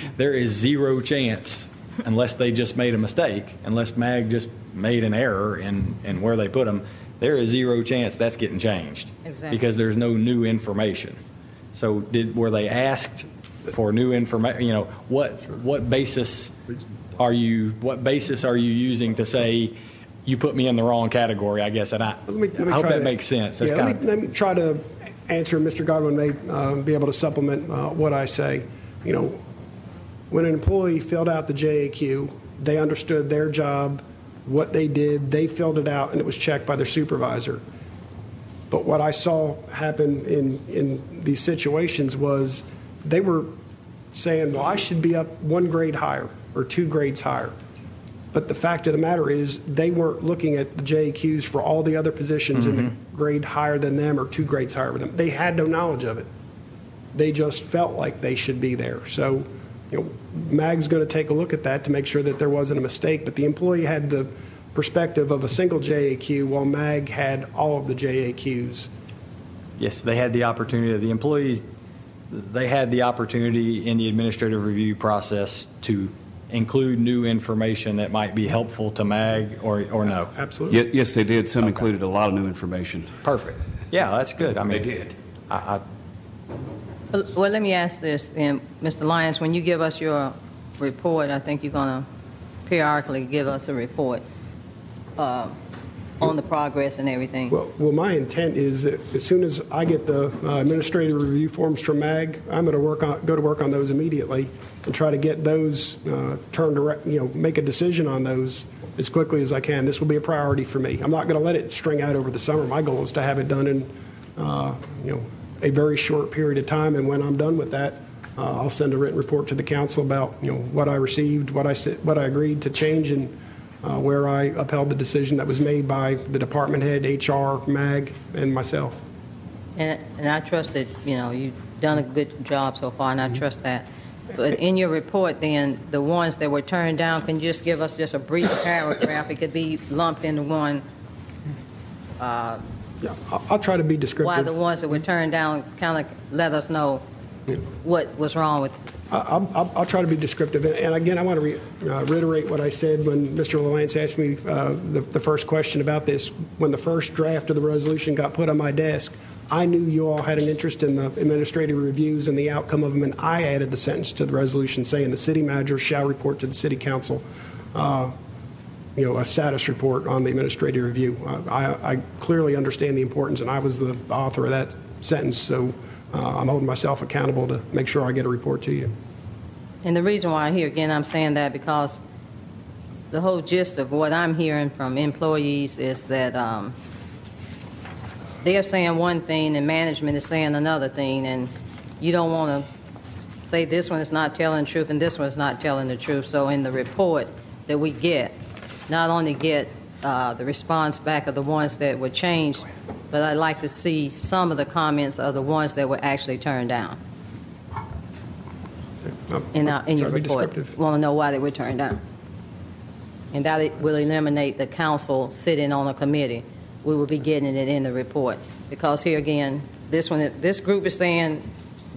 there is zero chance, unless they just made a mistake, unless MAG just made an error in, in where they put them, there is zero chance that's getting changed. Exactly. Because there's no new information. So did, were they asked for new information, you know, what, what basis are you, what basis are you using to say, you put me in the wrong category, I guess, and I, Let me- let me I hope try that to- makes sense. That's Yeah, kind let of. me, let me try to answer, Mr. Godwin may uh, be able to supplement uh, what I say. You know, when an employee filled out the JAQ, they understood their job, what they did, they filled it out, and it was checked by their supervisor. But what I saw happen in, in these situations was they were saying, well, I should be up one grade higher or two grades higher. But the fact of the matter is, they weren't looking at the JQs for all the other positions in the mm-hmm. grade higher than them or two grades higher than them. They had no knowledge of it. They just felt like they should be there. So, you know, MAG's going to take a look at that to make sure that there wasn't a mistake. But the employee had the perspective of a single JAQ, while MAG had all of the JAQs. Yes, they had the opportunity, the employees, they had the opportunity in the administrative review process to include new information that might be helpful to MAG or, or no? Absolutely. Ye- Yes, they did. Some included a lot of new information. Perfect. Yeah, that's good. I mean. They did. I, I, Well, well, let me ask this, then, Mr. Lyons, when you give us your report, I think you're going to periodically give us a report uh, on the progress and everything. Well, well, my intent is that as soon as I get the uh, administrative review forms from MAG, I'm going to work on, go to work on those immediately and try to get those uh, turned around, you know, make a decision on those as quickly as I can. This will be a priority for me. I'm not going to let it string out over the summer. My goal is to have it done in, uh, you know, a very short period of time. And when I'm done with that, uh, I'll send a written report to the council about, you know, what I received, what I, said- what I agreed to change, and uh, where I upheld the decision that was made by the department head, HR, MAG, and myself. And, and I trust that, you know, you've done a good job so far, and Mm-hmm. I trust that. But in your report, then, the ones that were turned down, can you just give us just a brief paragraph? It could be lumped into one, Yeah, I'll- I'll try to be descriptive. why the ones that were turned down, kind of let us know what was wrong with I'll, I'll, I'll try to be descriptive. And- And again, I want to re, uh, reiterate what I said when Mr. LaLance asked me uh, the, the first question about this. When the first draft of the resolution got put on my desk, I knew you all had an interest in the administrative reviews and the outcome of them, and I added the sentence to the resolution saying the city manager shall report to the city council, uh, you know, a status report on the administrative review. Uh, I, I clearly understand the importance, and I was the author of that sentence, so uh, I'm holding myself accountable to make sure I get a report to you. And the reason why here, again, I'm saying that because the whole gist of what I'm hearing from employees is that um, they're saying one thing and management is saying another thing, and you don't want to say this one is not telling the truth and this one is not telling the truth. So in the report that we get, not only get uh, the response back of the ones that were changed, but I'd like to see some of the comments of the ones that were actually turned down in, our, in your Try to be report. Want to know why they were turned down. And that will eliminate the council sitting on a committee. We will be getting it in the report. Because here again, this one, this group is saying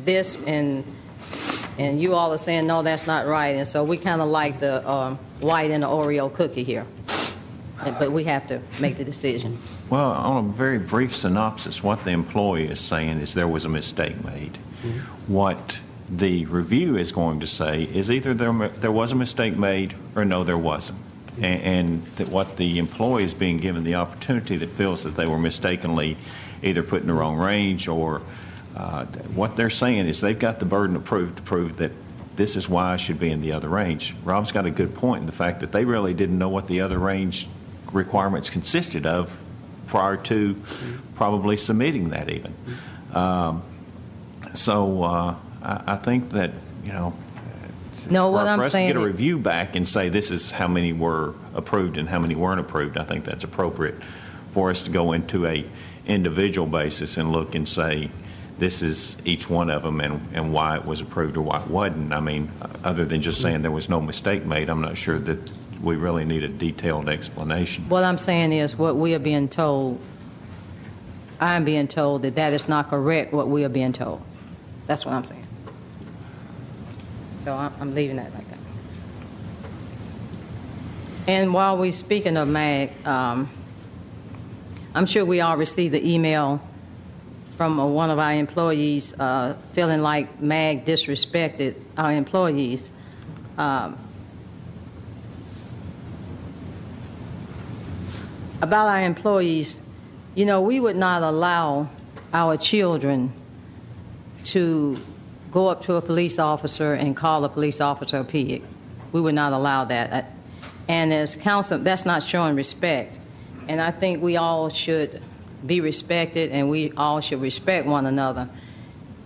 this, and, and you all are saying, no, that's not right. And so we kind of like the um, white and the Oreo cookie here. But we have to make the decision. Well, on a very brief synopsis, what the employee is saying is there was a mistake made. What the review is going to say is either there, there was a mistake made or no, there wasn't. And that what the employee is being given the opportunity that feels that they were mistakenly either put in the wrong range or uh, what they're saying is they've got the burden of proof to prove that this is why I should be in the other range. Rob's got a good point in the fact that they really didn't know what the other range requirements consisted of prior to probably submitting that even. Um, So uh, I I think that, you know, No, what for- I'm For us to saying get a review back and say this is how many were approved and how many weren't approved, I think that's appropriate for us to go into a individual basis and look and say, this is each one of them and, and why it was approved or why it wasn't. I mean, other than just saying there was no mistake made, I'm not sure that we really need a detailed explanation. What I'm saying is what we are being told, I'm being told that that is not correct, what we are being told. That's what I'm saying. So I'm leaving that like that. And while we're speaking of MAG, um, I'm sure we all received the email from uh, one of our employees uh, feeling like MAG disrespected our employees. Um, about our employees, you know, we would not allow our children to go up to a police officer and call a police officer a pig. We would not allow that. And as council, that's not showing respect. And I think we all should be respected and we all should respect one another.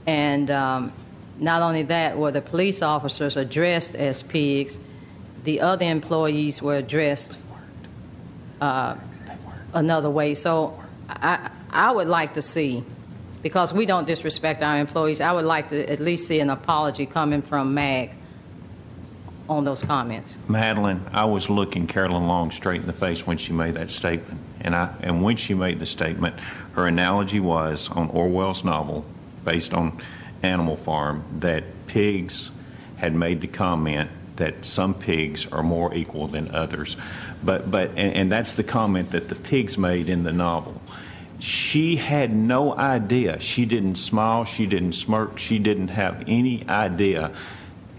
And um, not only that, were the police officers addressed as pigs, the other employees were addressed uh, another way. So I, I would like to see, because we don't disrespect our employees, I would like to at least see an apology coming from MAG on those comments. Madeline, I was looking Carolyn Long straight in the face when she made that statement. And I, and when she made the statement, her analogy was on Orwell's novel, based on Animal Farm, that pigs had made the comment that some pigs are more equal than others. But, but, and, and that's the comment that the pigs made in the novel. She had no idea. She didn't smile. She didn't smirk. She didn't have any idea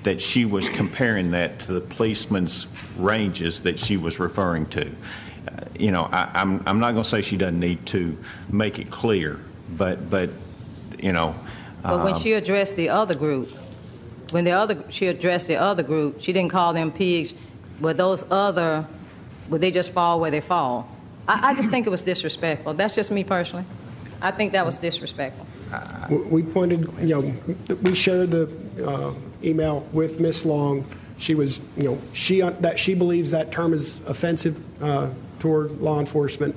that she was comparing that to the policeman's ranges that she was referring to. Uh, You know, I, I'm, I'm not going to say she doesn't need to make it clear, but, but, you know. But when um, she addressed the other group, when the other, she addressed the other group, she didn't call them pigs. Were those other, would they just fall where they fall? I, I just think it was disrespectful. That's just me personally. I think that was disrespectful. We pointed, you know, we shared the uh, email with Miss Long. She was, you know, she, that she believes that term is offensive uh, toward law enforcement,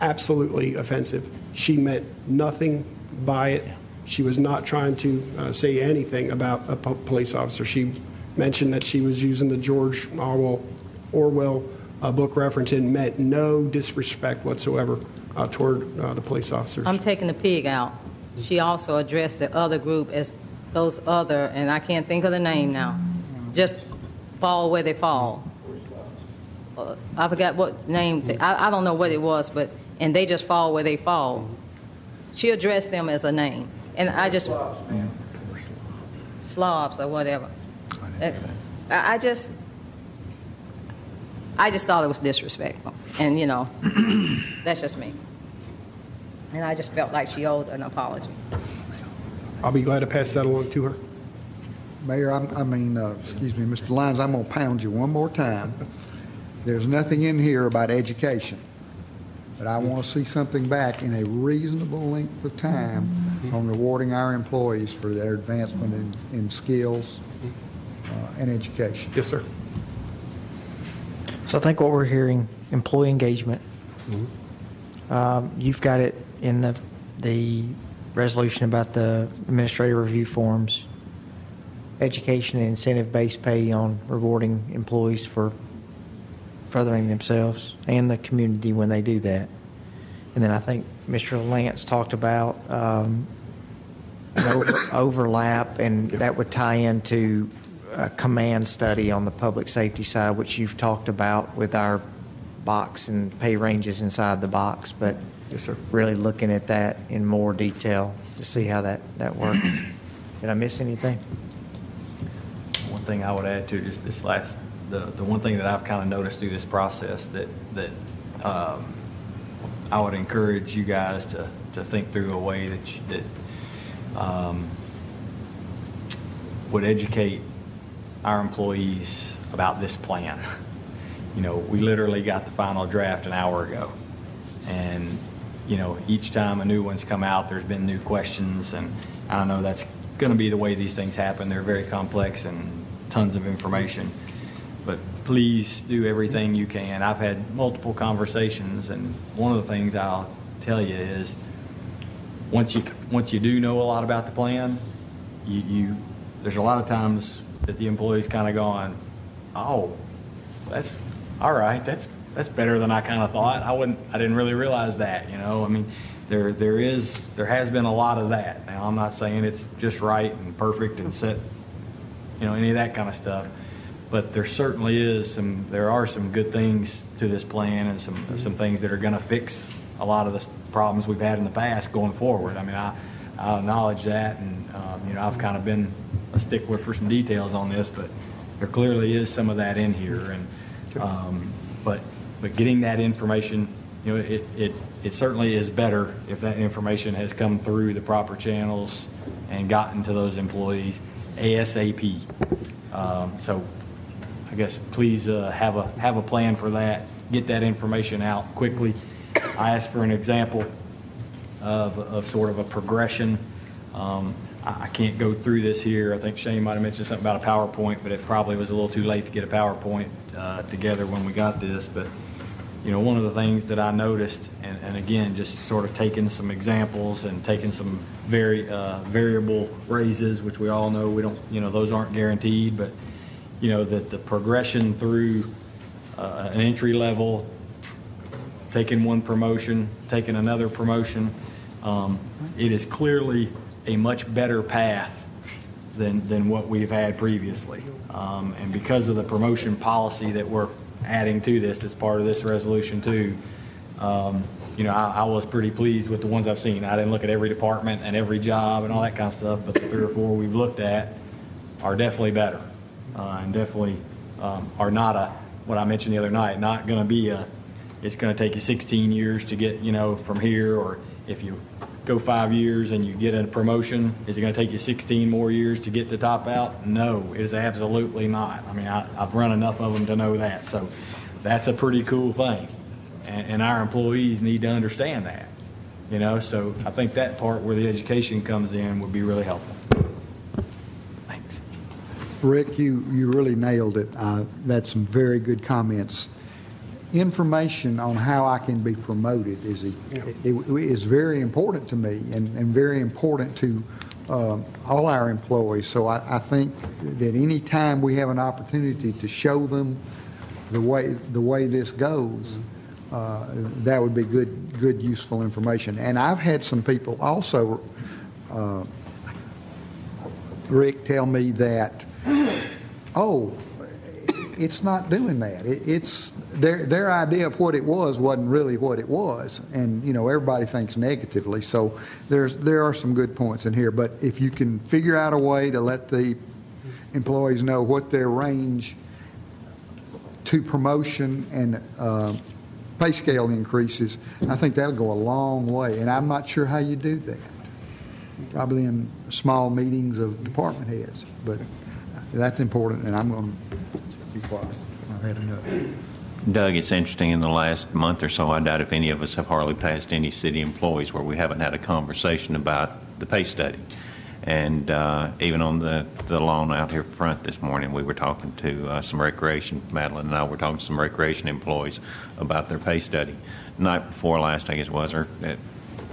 absolutely offensive. She meant nothing by it. She was not trying to uh, say anything about a po- police officer. She mentioned that she was using the George Orwell, Orwell uh, book reference and meant no disrespect whatsoever uh, toward uh, the police officers. I'm taking the pig out. She also addressed the other group as those other, and I can't think of the name now, just fall where they fall. Uh, I forgot what name, they- I, I don't know what it was, but, and they just fall where they fall. She addressed them as a name, and I just. Slobs or whatever. I, I just, I just thought it was disrespectful, and you know, that's just me. And I just felt like she owed an apology. I'll be glad to pass that along to her. Mayor, I'm- I mean, uh, excuse me, Mr. Lyons, I'm going to pound you one more time. There's nothing in here about education, but I want to see something back in a reasonable length of time on rewarding our employees for their advancement in in skills uh, and education. Yes, sir. So I think what we're hearing, employee engagement. Um, You've got it in the, the resolution about the administrative review forms, education and incentive-based pay on rewarding employees for furthering themselves and the community when they do that. And then I think Mr. Lance talked about um, an over- overlap, and that would tie into a command study on the public safety side, which you've talked about with our box and pay ranges inside the box, but Yes, sir. really looking at that in more detail to see how that, that works. Did I miss anything? One thing I would add to just this last, the, the one thing that I've kind of noticed through this process that, that um, I would encourage you guys to, to think through a way that, you- that um, would educate our employees about this plan. You know, we literally got the final draft an hour ago. And, you know, each time a new one's come out, there's been new questions, and I don't know, that's going to be the way these things happen. They're very complex and tons of information. But please do everything you can. I've had multiple conversations, and one of the things I'll tell you is, once you, once you do know a lot about the plan, you, you, there's a lot of times that the employee's kind of going, oh, that's, all right, that's, that's better than I kind of thought. I wouldn't, I didn't really realize that, you know? I mean, there, there is, there has been a lot of that. Now, I'm not saying it's just right and perfect and set, you know, any of that kind of stuff. But there certainly is some, there are some good things to this plan and some, some things that are going to fix a lot of the problems we've had in the past going forward. I mean, I, I acknowledge that and, um, you know, I've kind of been a stickler for some details on this, but there clearly is some of that in here. And, um, but, but getting that information, you know, it, it, it certainly is better if that information has come through the proper channels and gotten to those employees ASAP. Um, So I guess please uh, have a, have a plan for that, get that information out quickly. I asked for an example of, of sort of a progression. Um, I I can't go through this here. I think Shane might have mentioned something about a PowerPoint, but it probably was a little too late to get a PowerPoint uh, together when we got this. But, you know, one of the things that I noticed, and, and again, just sort of taking some examples and taking some very uh, variable raises, which we all know we don't, you know, those aren't guaranteed, but, you know, that the progression through uh, an entry level taking one promotion, taking another promotion. Um, It is clearly a much better path than, than what we've had previously. Um, And because of the promotion policy that we're adding to this, that's part of this resolution too, um, you know, I, I was pretty pleased with the ones I've seen. I didn't look at every department and every job and all that kind of stuff, but the three or four we've looked at are definitely better. uh, And definitely um, are not a, what I mentioned the other night, not going to be a, it's going to take you 16 years to get, you know, from here, or if you go five years and you get a promotion, is it going to take you 16 more years to get to top out? No, it is absolutely not. I mean, I, I've run enough of them to know that. So that's a pretty cool thing. And, and our employees need to understand that, you know? So I think that part where the education comes in would be really helpful. Thanks. Rick, you, you really nailed it. Uh, That's some very good comments. Information on how I can be promoted is, a- it- is very important to me and, and very important to um, all our employees. So I, I think that any time we have an opportunity to show them the way, the way this goes, uh, that would be good, good, useful information. And I've had some people also uh, Rick tell me that, oh, it's not doing that. It- It's, their, their idea of what it was wasn't really what it was. And, you know, everybody thinks negatively. So there's, there are some good points in here. But if you can figure out a way to let the employees know what their range to promotion and uh, pay scale increases, I think that'll go a long way. And I'm not sure how you do that. Probably in small meetings of department heads. But that's important, and I'm going to be quiet. I've had enough. Doug, it's interesting, in the last month or so, I doubt if any of us have hardly passed any city employees where we haven't had a conversation about the pay study. And uh, even on the, the lawn out here front this morning, we were talking to uh, some recreation, Madeline and I were talking to some recreation employees about their pay study. Night before last, I guess it was, or uh,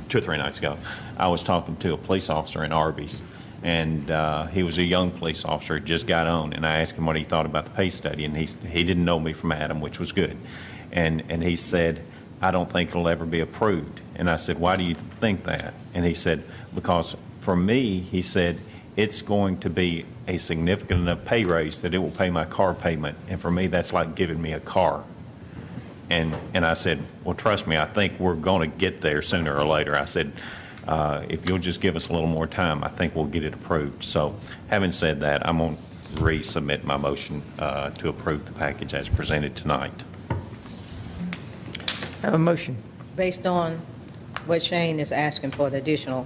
two or three nights ago, I was talking to a police officer in Arby's, and uh, he was a young police officer, just got on, and I asked him what he thought about the pay study, and he he didn't know me from Adam, which was good, and and he said, I don't think it'll ever be approved, and I said, why do you think that? And he said, because for me, he said, it's going to be a significant enough pay raise that it will pay my car payment, and for me, that's like giving me a car. And, and I said, well, trust me, I think we're going to get there sooner or later. I said, uh, if you'll just give us a little more time, I think we'll get it approved. So having said that, I'm going to resubmit my motion uh, to approve the package as presented tonight. I Have a motion. Based on what Shane is asking for, the additional,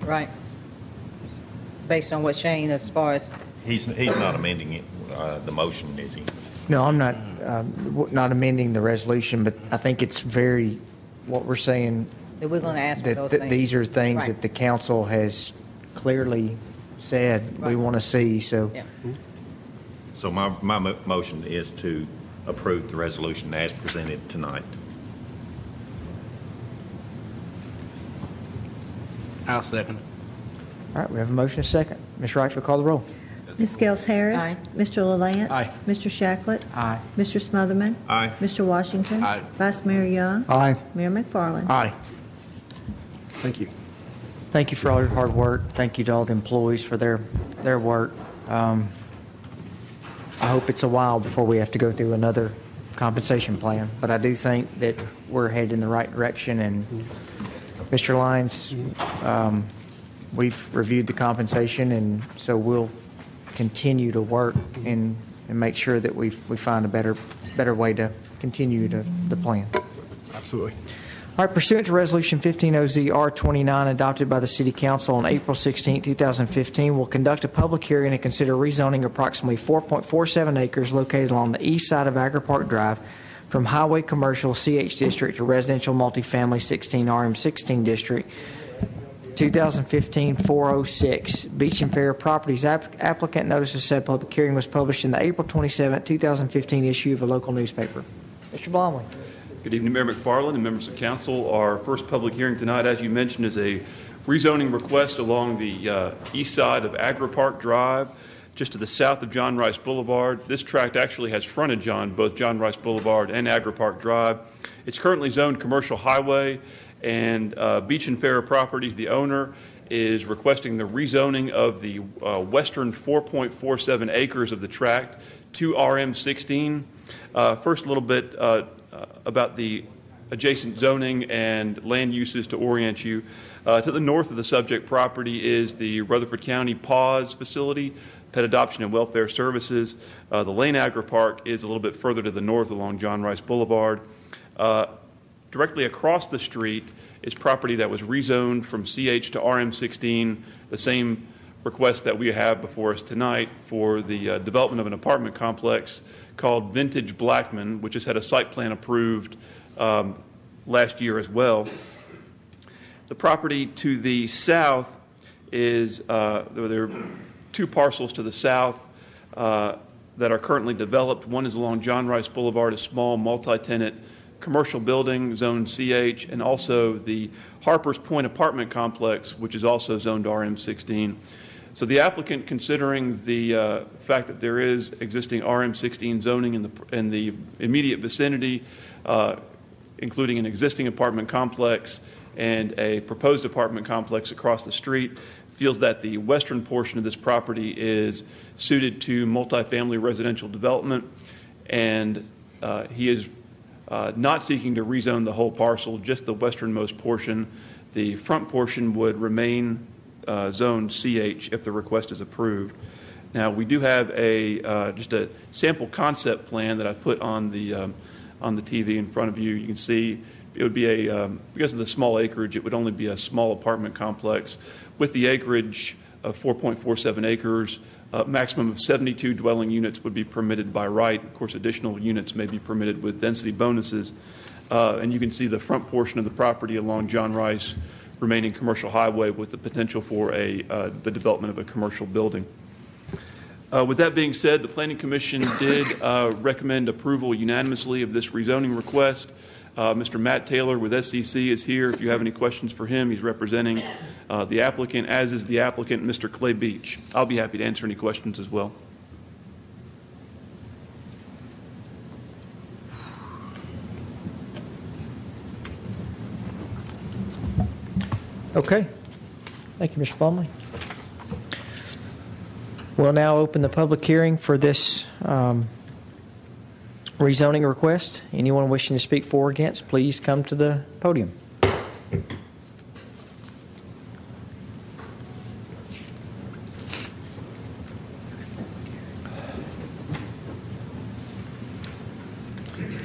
right? Based on what Shane, as far as, He's, he's not amending it, uh, the motion, is he? No, I'm not, um, w- not amending the resolution, but I think it's very, what we're saying, that we're going to ask for that those that things. these are things Right. that the council has clearly said we Right. want to see, so. Yeah. So my, my mo- motion is to approve the resolution as presented tonight. I'll second it. All right, we have a motion and a second. Ms. Wright, will call the roll. Ms. Scales Harris. Aye. Mr. LaLance. Aye. Mr. Shacklett. Aye. Mr. Smotherman. Aye. Mr. Washington. Aye. Vice Mayor Young. Aye. Mayor McFarland. Aye. Thank you. Thank you for all your hard work. Thank you to all the employees for their, their work. Um, I hope it's a while before we have to go through another compensation plan, but I do think that we're headed in the right direction, and Mr. Lyons, um, we've reviewed the compensation, and so we'll continue to work and, and make sure that we, we find a better, better way to continue to, the plan. Absolutely. All right, pursuant to Resolution 15OZR29 adopted by the City Council on April 16, 2015, we'll conduct a public hearing and consider rezoning approximately 4.47 acres located along the east side of Agri Park Drive from Highway Commercial CH District to Residential Multifamily 16 RM 16 District 2015-406. Beach and Fair Properties app- applicant notice of said public hearing was published in the April 27, 2015 issue of a local newspaper. Mr. Blomeley. Good evening, Mayor McFarland and members of council. Our first public hearing tonight, as you mentioned, is a rezoning request along the uh, east side of Agri Park Drive, just to the south of John Rice Boulevard. This tract actually has frontage on both John Rice Boulevard and Agri Park Drive. It's currently zoned commercial highway, and uh, Beach and Fair Properties, the owner, is requesting the rezoning of the uh, western 4.47 acres of the tract to RM16. Uh, First, a little bit uh, about the adjacent zoning and land uses to orient you. Uh, To the north of the subject property is the Rutherford County Paws Facility, Pet Adoption and Welfare Services. Uh, The Lane Agri Park is a little bit further to the north along John Rice Boulevard. Uh, Directly across the street is property that was rezoned from CH to RM16, the same request that we have before us tonight for the uh, development of an apartment complex called Vintage Blackman, which has had a site plan approved um, last year as well. The property to the south is, uh, there are two parcels to the south uh, that are currently developed. One is along John Rice Boulevard, a small multi-tenant commercial building zoned CH, and also the Harper's Point apartment complex, which is also zoned RM16. So the applicant, considering the uh, fact that there is existing RM16 zoning in the, in the immediate vicinity, uh, including an existing apartment complex and a proposed apartment complex across the street, feels that the western portion of this property is suited to multifamily residential development, and uh, he is uh, not seeking to rezone the whole parcel, just the westernmost portion. The front portion would remain uh, zoned CH if the request is approved. Now, we do have a, uh, just a sample concept plan that I put on the, um, on the TV in front of you. You can see it would be a, um, because of the small acreage, it would only be a small apartment complex. With the acreage of 4.47 acres, a maximum of 72 dwelling units would be permitted by right. Of course, additional units may be permitted with density bonuses. Uh, And you can see the front portion of the property along John Rice remaining commercial highway with the potential for a, uh, the development of a commercial building. Uh, With that being said, the Planning Commission did uh, recommend approval unanimously of this rezoning request. Uh, Mr. Matt Taylor with SEC is here. If you have any questions for him, he's representing uh, the applicant, as is the applicant, Mr. Clay Beach. I'll be happy to answer any questions as well. Okay. Thank you, Mr. Blomeley. We'll now open the public hearing for this um, rezoning request. Anyone wishing to speak for or against, please come to the podium.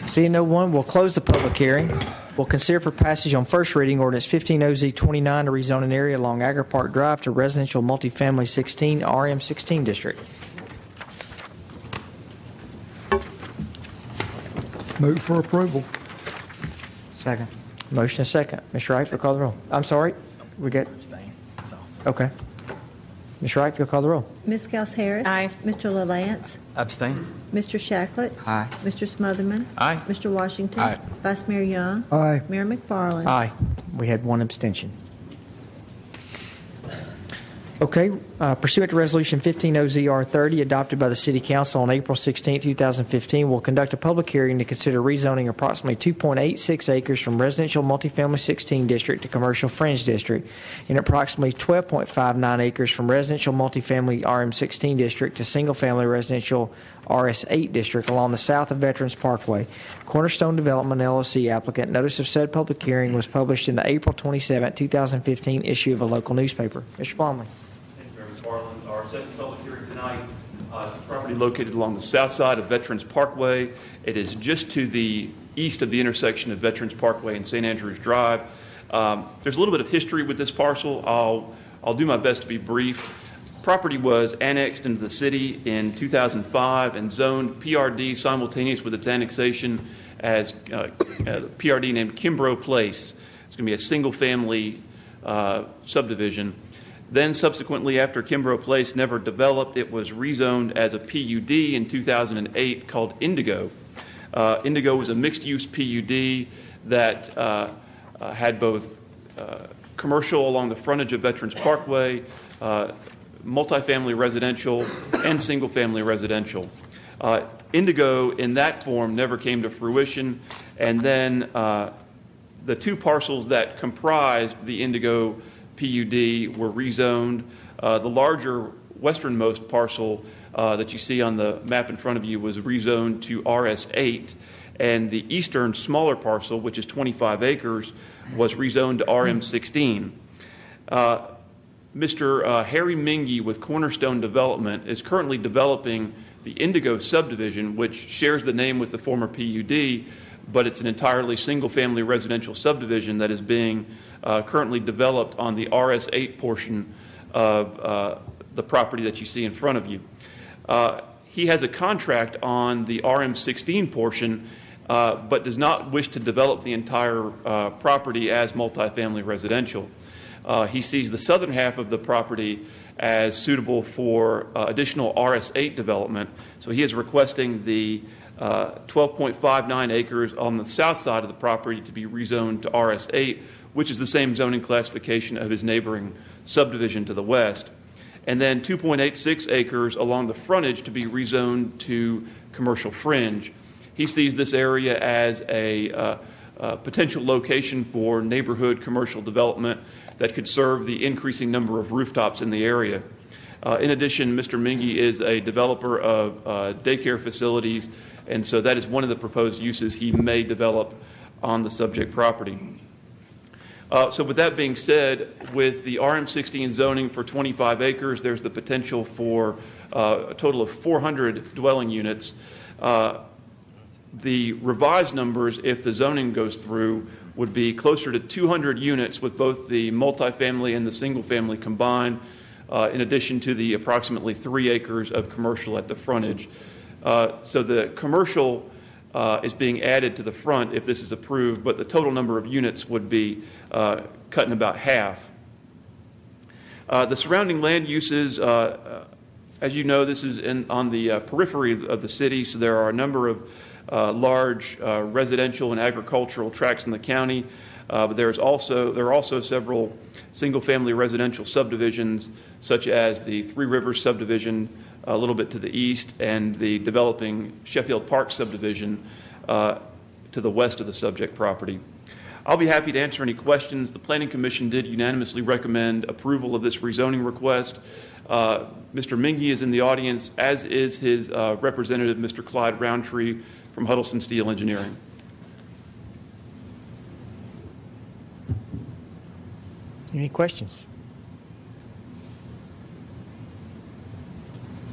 Seeing no one, we'll close the public hearing. We'll consider for passage on first reading ordinance 15 OZ 29 to rezone an area along Agri Park Drive to residential multifamily 16 RM 16 district. Move for approval. Second. Motion is second. Ms. Wright, will call the roll. I'm sorry, we get, okay. Ms. Wright, will call the roll. Ms. Scales Harris. Aye. Mr. LaLance. Abstain? Mr. Shacklett. Aye. Mr. Smotherman. Aye. Mr. Washington. Aye. Vice Mayor Young. Aye. Mayor McFarland. Aye. We had one abstention. Okay, uh, pursuant to Resolution 15OZR30, adopted by the City Council on April 16, 2015, we'll conduct a public hearing to consider rezoning approximately 2.86 acres from residential multifamily 16 district to commercial fringe district, and approximately 12.59 acres from residential multifamily RM16 district to single-family residential RS8 district along the south of Veterans Parkway. Cornerstone Development LLC applicant notice of said public hearing was published in the April 27, 2015 issue of a local newspaper. Mr. Blomeley. Thank you, Mayor McFarland. Our second tonight, uh, property located along the south side of Veterans Parkway. It is just to the east of the intersection of Veterans Parkway and St. Andrews Drive. Um, There's a little bit of history with this parcel. I'll, I'll do my best to be brief. Property was annexed into the city in 2005 and zoned PRD simultaneous with its annexation as uh, uh, PRD named Kimbrough Place. It's going to be a single-family uh, subdivision. Then subsequently, after Kimbrough Place never developed, it was rezoned as a PUD in 2008 called Indigo. Uh, Indigo was a mixed-use PUD that uh, uh, had both uh, commercial along the frontage of Veterans Parkway, uh, multifamily residential, and single-family residential. Uh, Indigo, in that form, never came to fruition, and then the two parcels that comprised the Indigo PUD were rezoned. Uh, The larger westernmost parcel uh, that you see on the map in front of you was rezoned to RS8, and the eastern smaller parcel, which is 25 acres, was rezoned to RM16. Uh, Mr. uh, Harry Mingy with Cornerstone Development is currently developing the Indigo subdivision, which shares the name with the former PUD, but it's an entirely single-family residential subdivision that is being uh, currently developed on the RS8 portion of uh, the property that you see in front of you. Uh, He has a contract on the RM16 portion, uh, but does not wish to develop the entire uh, property as multifamily residential. Uh, He sees the southern half of the property as suitable for additional RS8 development, so he is requesting the uh, 12.59 acres on the south side of the property to be rezoned to RS8, which is the same zoning classification of his neighboring subdivision to the west, and then 2.86 acres along the frontage to be rezoned to commercial fringe. He sees this area as a uh, uh, potential location for neighborhood commercial development that could serve the increasing number of rooftops in the area. Uh, In addition, Mr. Mingy is a developer of uh, daycare facilities, and so that is one of the proposed uses he may develop on the subject property. Uh, So with that being said, with the RM16 zoning for 25 acres, there's the potential for uh, a total of 400 dwelling units. Uh, The revised numbers, if the zoning goes through, would be closer to 200 units with both the multifamily and the single-family combined, uh, in addition to the approximately three acres of commercial at the frontage. Uh, So the commercial uh, is being added to the front if this is approved, but the total number of units would be uh, cut in about half. Uh, The surrounding land uses, uh, uh, as you know, this is in, on the uh, periphery of- the city, so there are a number of uh, large residential and agricultural tracts in the county. But there's also, there are also several single-family residential subdivisions, such as the Three Rivers subdivision a little bit to the east, and the developing Sheffield Park subdivision to the west of the subject property. I'll be happy to answer any questions. The Planning Commission did unanimously recommend approval of this rezoning request. Uh, Mr. Mingy is in the audience, as is his uh, representative, Mr. Clyde Roundtree from Huddleston Steele Engineering. Any questions?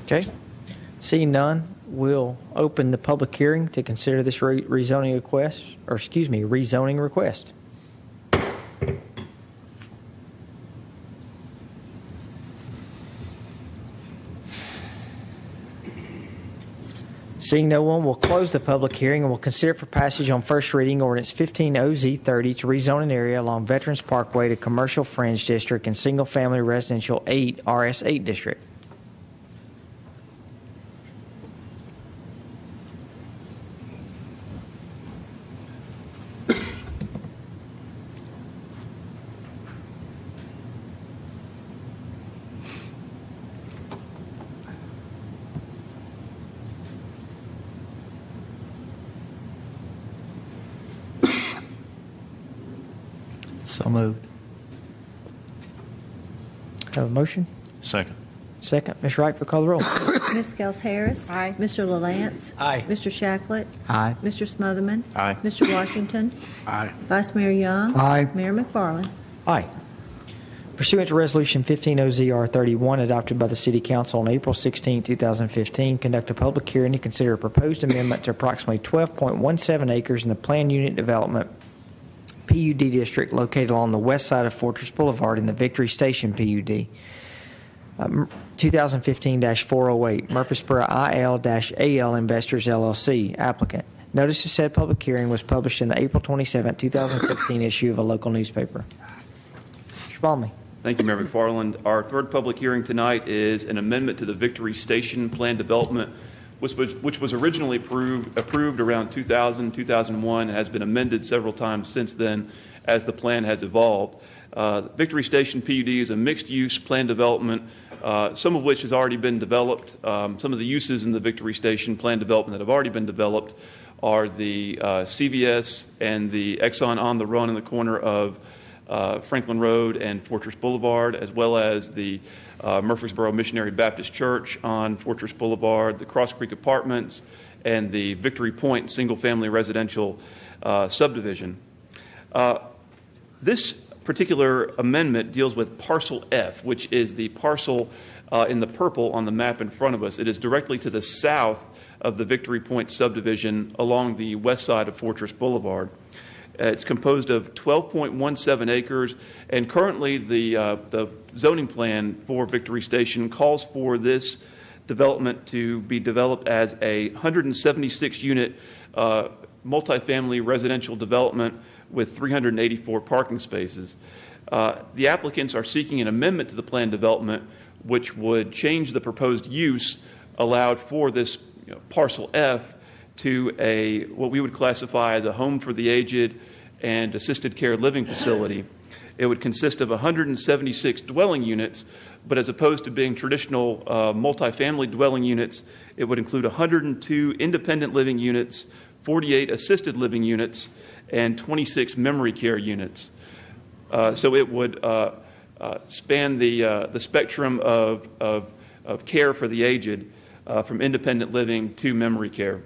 Okay. Seeing none, we'll open the public hearing to consider this re- rezoning request, or excuse me, rezoning request. Seeing no one, we'll close the public hearing and we'll consider for passage on first reading ordinance 15 OZ 30 to rezone an area along Veterans Parkway to commercial fringe district and single family residential 8 RS 8 district. So moved. Have a motion? Second. Second. Ms. Wright, for call the roll. Ms. Scales Harris. Aye. Mr. LaLance. Aye. Mr. Shacklett. Aye. Mr. Smotherman. Aye. Mr. Washington. Aye. Vice Mayor Young. Aye. Mayor McFarland. Aye. Pursuant to Resolution 15OZR31 adopted by the City Council on April 16, 2015, conduct a public hearing to consider a proposed amendment to approximately 12.17 acres in the Planned Unit Development PUD district located along the west side of Fortress Boulevard in the Victory Station PUD. Um, 2015-408, Murfreesboro IL-AL Investors LLC, applicant. Notice of said public hearing was published in the April 27, 2015 issue of a local newspaper. Mr. Thank you, Mayor McFarland. Our third public hearing tonight is an amendment to the Victory Station Plan Development, which was, which was originally approved, approved around 2000, 2001, and has been amended several times since then as the plan has evolved. Uh, Victory Station PUD is a mixed-use plan development, uh, some of which has already been developed. Um, Some of the uses in the Victory Station plan development that have already been developed are the uh, CVS and the Exxon on the run in the corner of uh, Franklin Road and Fortress Boulevard, as well as the uh, Murfreesboro Missionary Baptist Church on Fortress Boulevard, the Cross Creek Apartments, and the Victory Point Single Family Residential uh, Subdivision. Uh, This particular amendment deals with parcel F, which is the parcel uh, in the purple on the map in front of us. It is directly to the south of the Victory Point subdivision along the west side of Fortress Boulevard. Uh, It's composed of 12.17 acres, and currently the, uh, the zoning plan for Victory Station calls for this development to be developed as a 176-unit uh, multifamily residential development with 384 parking spaces. Uh, The applicants are seeking an amendment to the plan development which would change the proposed use allowed for this you know, parcel F to a, what we would classify as a home for the aged and assisted care living facility. It would consist of 176 dwelling units, but as opposed to being traditional uh, multifamily dwelling units, it would include 102 independent living units, 48 assisted living units, and 26 memory care units. Uh, So it would uh, uh, span the, uh, the spectrum of, of, of care for the aged, uh, from independent living to memory care.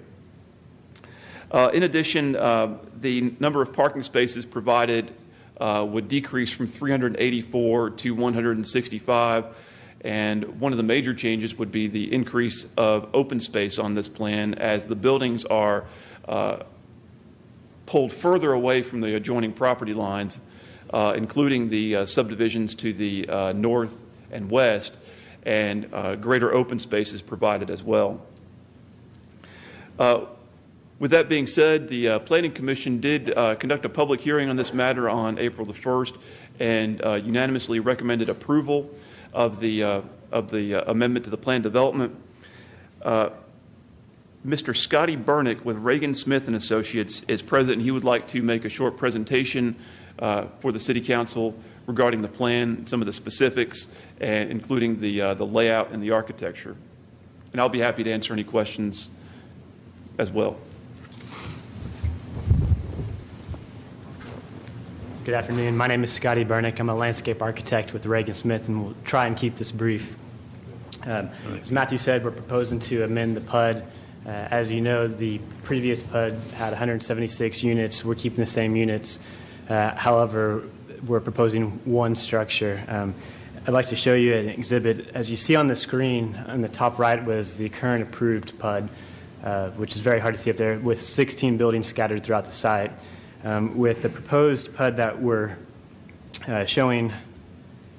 In addition, the number of parking spaces provided uh, would decrease from 384 to 165, and one of the major changes would be the increase of open space on this plan as the buildings are uh, pulled further away from the adjoining property lines, uh, including the uh, subdivisions to the uh, north and west, and uh, greater open space is provided as well. With that being said, the uh, Planning Commission did uh, conduct a public hearing on this matter on April the 1st and uh, unanimously recommended approval of the, uh, of the uh, amendment to the plan development. Uh, Mr. Scotty Bernick with Ragan Smith and Associates is present, and he would like to make a short presentation for the City Council regarding the plan, some of the specifics, and including the, the layout and the architecture. And I'll be happy to answer any questions as well. Good afternoon. My name is Scotty Bernick. I'm a landscape architect with Ragan Smith, and we'll try and keep this brief. Um, as Matthew said, we're proposing to amend the PUD. Uh, as you know, the previous PUD had 176 units. We're keeping the same units. Uh, however, we're proposing one structure. Um, I'd like to show you an exhibit. As you see on the screen, on the top right was the current approved PUD, uh, which is very hard to see up there, with 16 buildings scattered throughout the site. Um, with the proposed PUD that we're uh, showing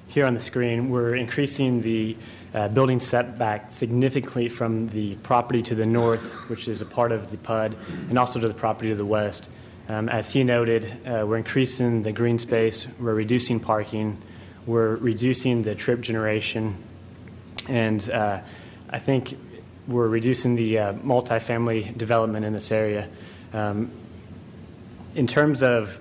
here on the screen, we're increasing the uh, building setback significantly from the property to the north, which is a part of the PUD, and also to the property to the west. Um, as he noted, uh, we're increasing the green space, we're reducing parking, we're reducing the trip generation, and uh, I think we're reducing the uh, multifamily development in this area. Um, in terms of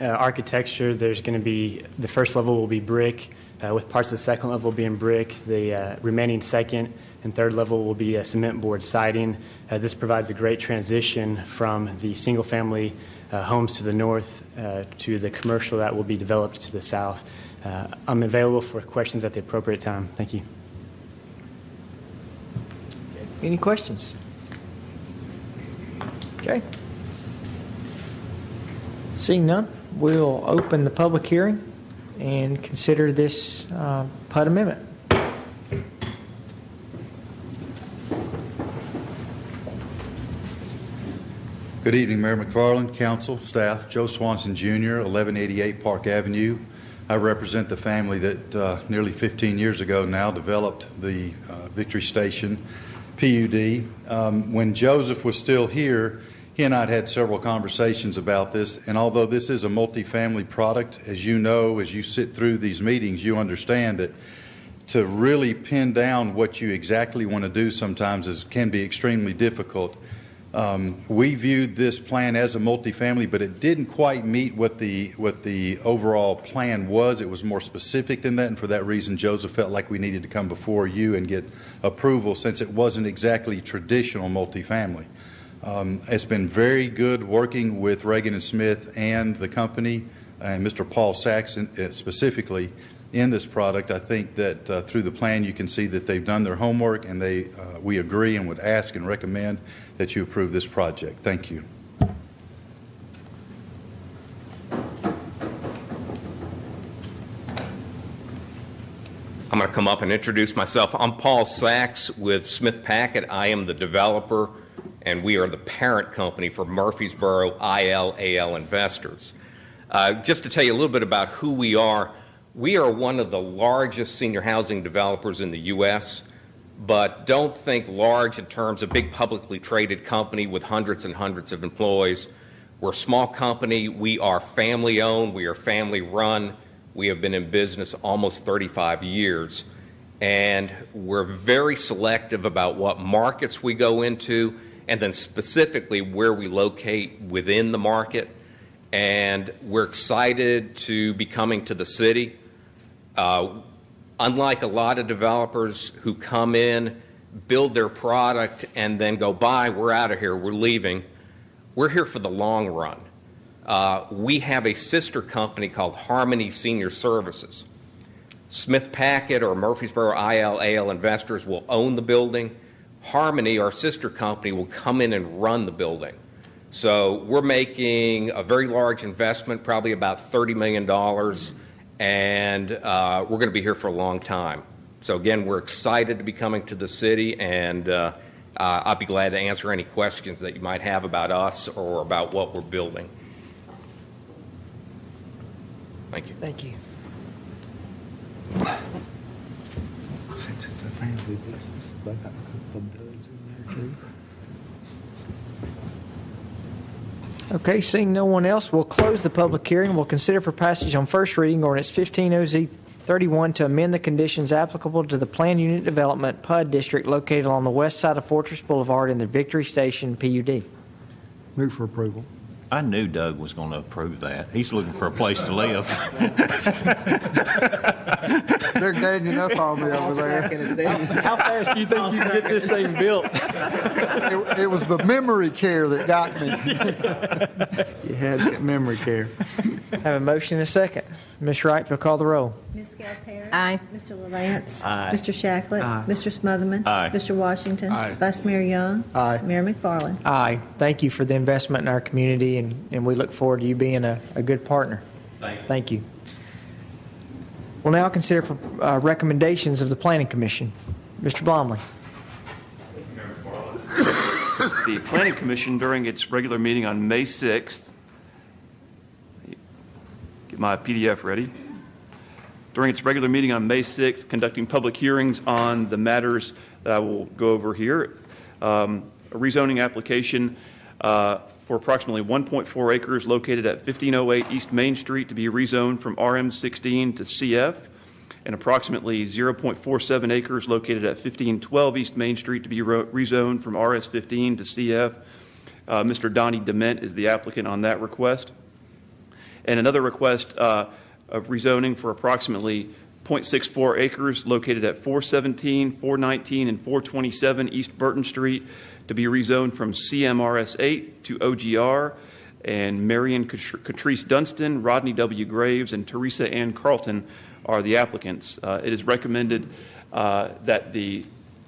uh, architecture, there's going to be the first level will be brick, uh, with parts of the second level being brick. The uh, remaining second and third level will be a cement board siding. Uh, this provides a great transition from the single family uh, homes to the north uh, to the commercial that will be developed to the south. I'm available for questions at the appropriate time. Thank you. Any questions? Okay. Seeing none, we'll open the public hearing and consider this uh, PUD amendment. Good evening, Mayor McFarland, council, staff. Joe Swanson Jr., 1188 Park Avenue. I represent the family that uh, nearly 15 years ago now developed the uh, Victory Station PUD. Um, When Joseph was still here, he and I had had several conversations about this, and although this is a multifamily product, as you know, as you sit through these meetings, you understand that to really pin down what you exactly want to do sometimes is, can be extremely difficult. Um, we viewed this plan as a multifamily, but it didn't quite meet what the what the overall plan was. It was more specific than that, and for that reason, Joseph felt like we needed to come before you and get approval since it wasn't exactly traditional multifamily. Um, it's been very good working with Ragan and Smith and the company and Mr. Paul Saxon uh, specifically in this product. I think that uh, through the plan you can see that they've done their homework and they uh, we agree and would ask and recommend that you approve this project. Thank you. I'm going to come up and introduce myself. I'm Paul Sachs with Smith Packett. I am the developer, and we are the parent company for Murfreesboro ILAL Investors. Uh, just to tell you a little bit about who we are, we are one of the largest senior housing developers in the U.S., but don't think large in terms of big publicly traded company with hundreds and hundreds of employees. We're a small company. We are family owned. We are family run. We have been in business almost 35 years. And we're very selective about what markets we go into and then specifically where we locate within the market. And we're excited to be coming to the city. Uh, unlike a lot of developers who come in, build their product, and then go, bye, we're out of here, we're leaving, we're here for the long run. Uh, we have a sister company called Harmony Senior Services. Smith Packett or Murfreesboro ILAL investors will own the building. Harmony, our sister company, will come in and run the building. So we're making a very large investment, probably about $30 million, and uh, we're going to be here for a long time. So again, we're excited to be coming to the city, and uh, uh, I'll be glad to answer any questions that you might have about us or about what we're building. Thank you. Thank you. Okay, seeing no one else, we'll close the public hearing. We'll consider for passage on first reading ordinance 15 OZ 31 to amend the conditions applicable to the planned unit development PUD district located along the west side of Fortress Boulevard in the Victory Station PUD. Move for approval. I knew Doug was going to approve that. He's looking for a place to live. They're ganging up on me over there. How fast do you think you can get this thing built? It, it was the memory care that got me. You had memory care. I Have a motion and a second. Ms. Wright, will call the roll. Ms. Scales Harris. Aye. Mr. LaLance. Aye. Mr. Shacklett. Aye. Mr. Smotherman. Aye. Mr. Washington. Aye. Vice Mayor Young. Aye. Mayor McFarland. Aye. Thank you for the investment in our community, and, and we look forward to you being a, a good partner. Thank you. Thank you. We'll now consider for uh, recommendations of the Planning Commission. Mr. Blomeley. The Planning Commission, during its regular meeting on May 6th, get my PDF ready. During its regular meeting on May 6th, conducting public hearings on the matters that I will go over here. Um, A rezoning application uh, for approximately 1.4 acres located at 1508 East Main Street to be rezoned from RM16 to CF, and approximately 0.47 acres located at 1512 East Main Street to be rezoned from RS15 to CF. Uh, Mr. Donnie Dement is the applicant on that request. And another request uh, of rezoning for approximately .64 acres located at 417, 419, and 427 East Burton Street to be rezoned from CMRS 8 to OGR. And Marion Catrice Dunstan, Rodney W. Graves, and Teresa Ann Carlton are the applicants. Uh, It is recommended uh, that the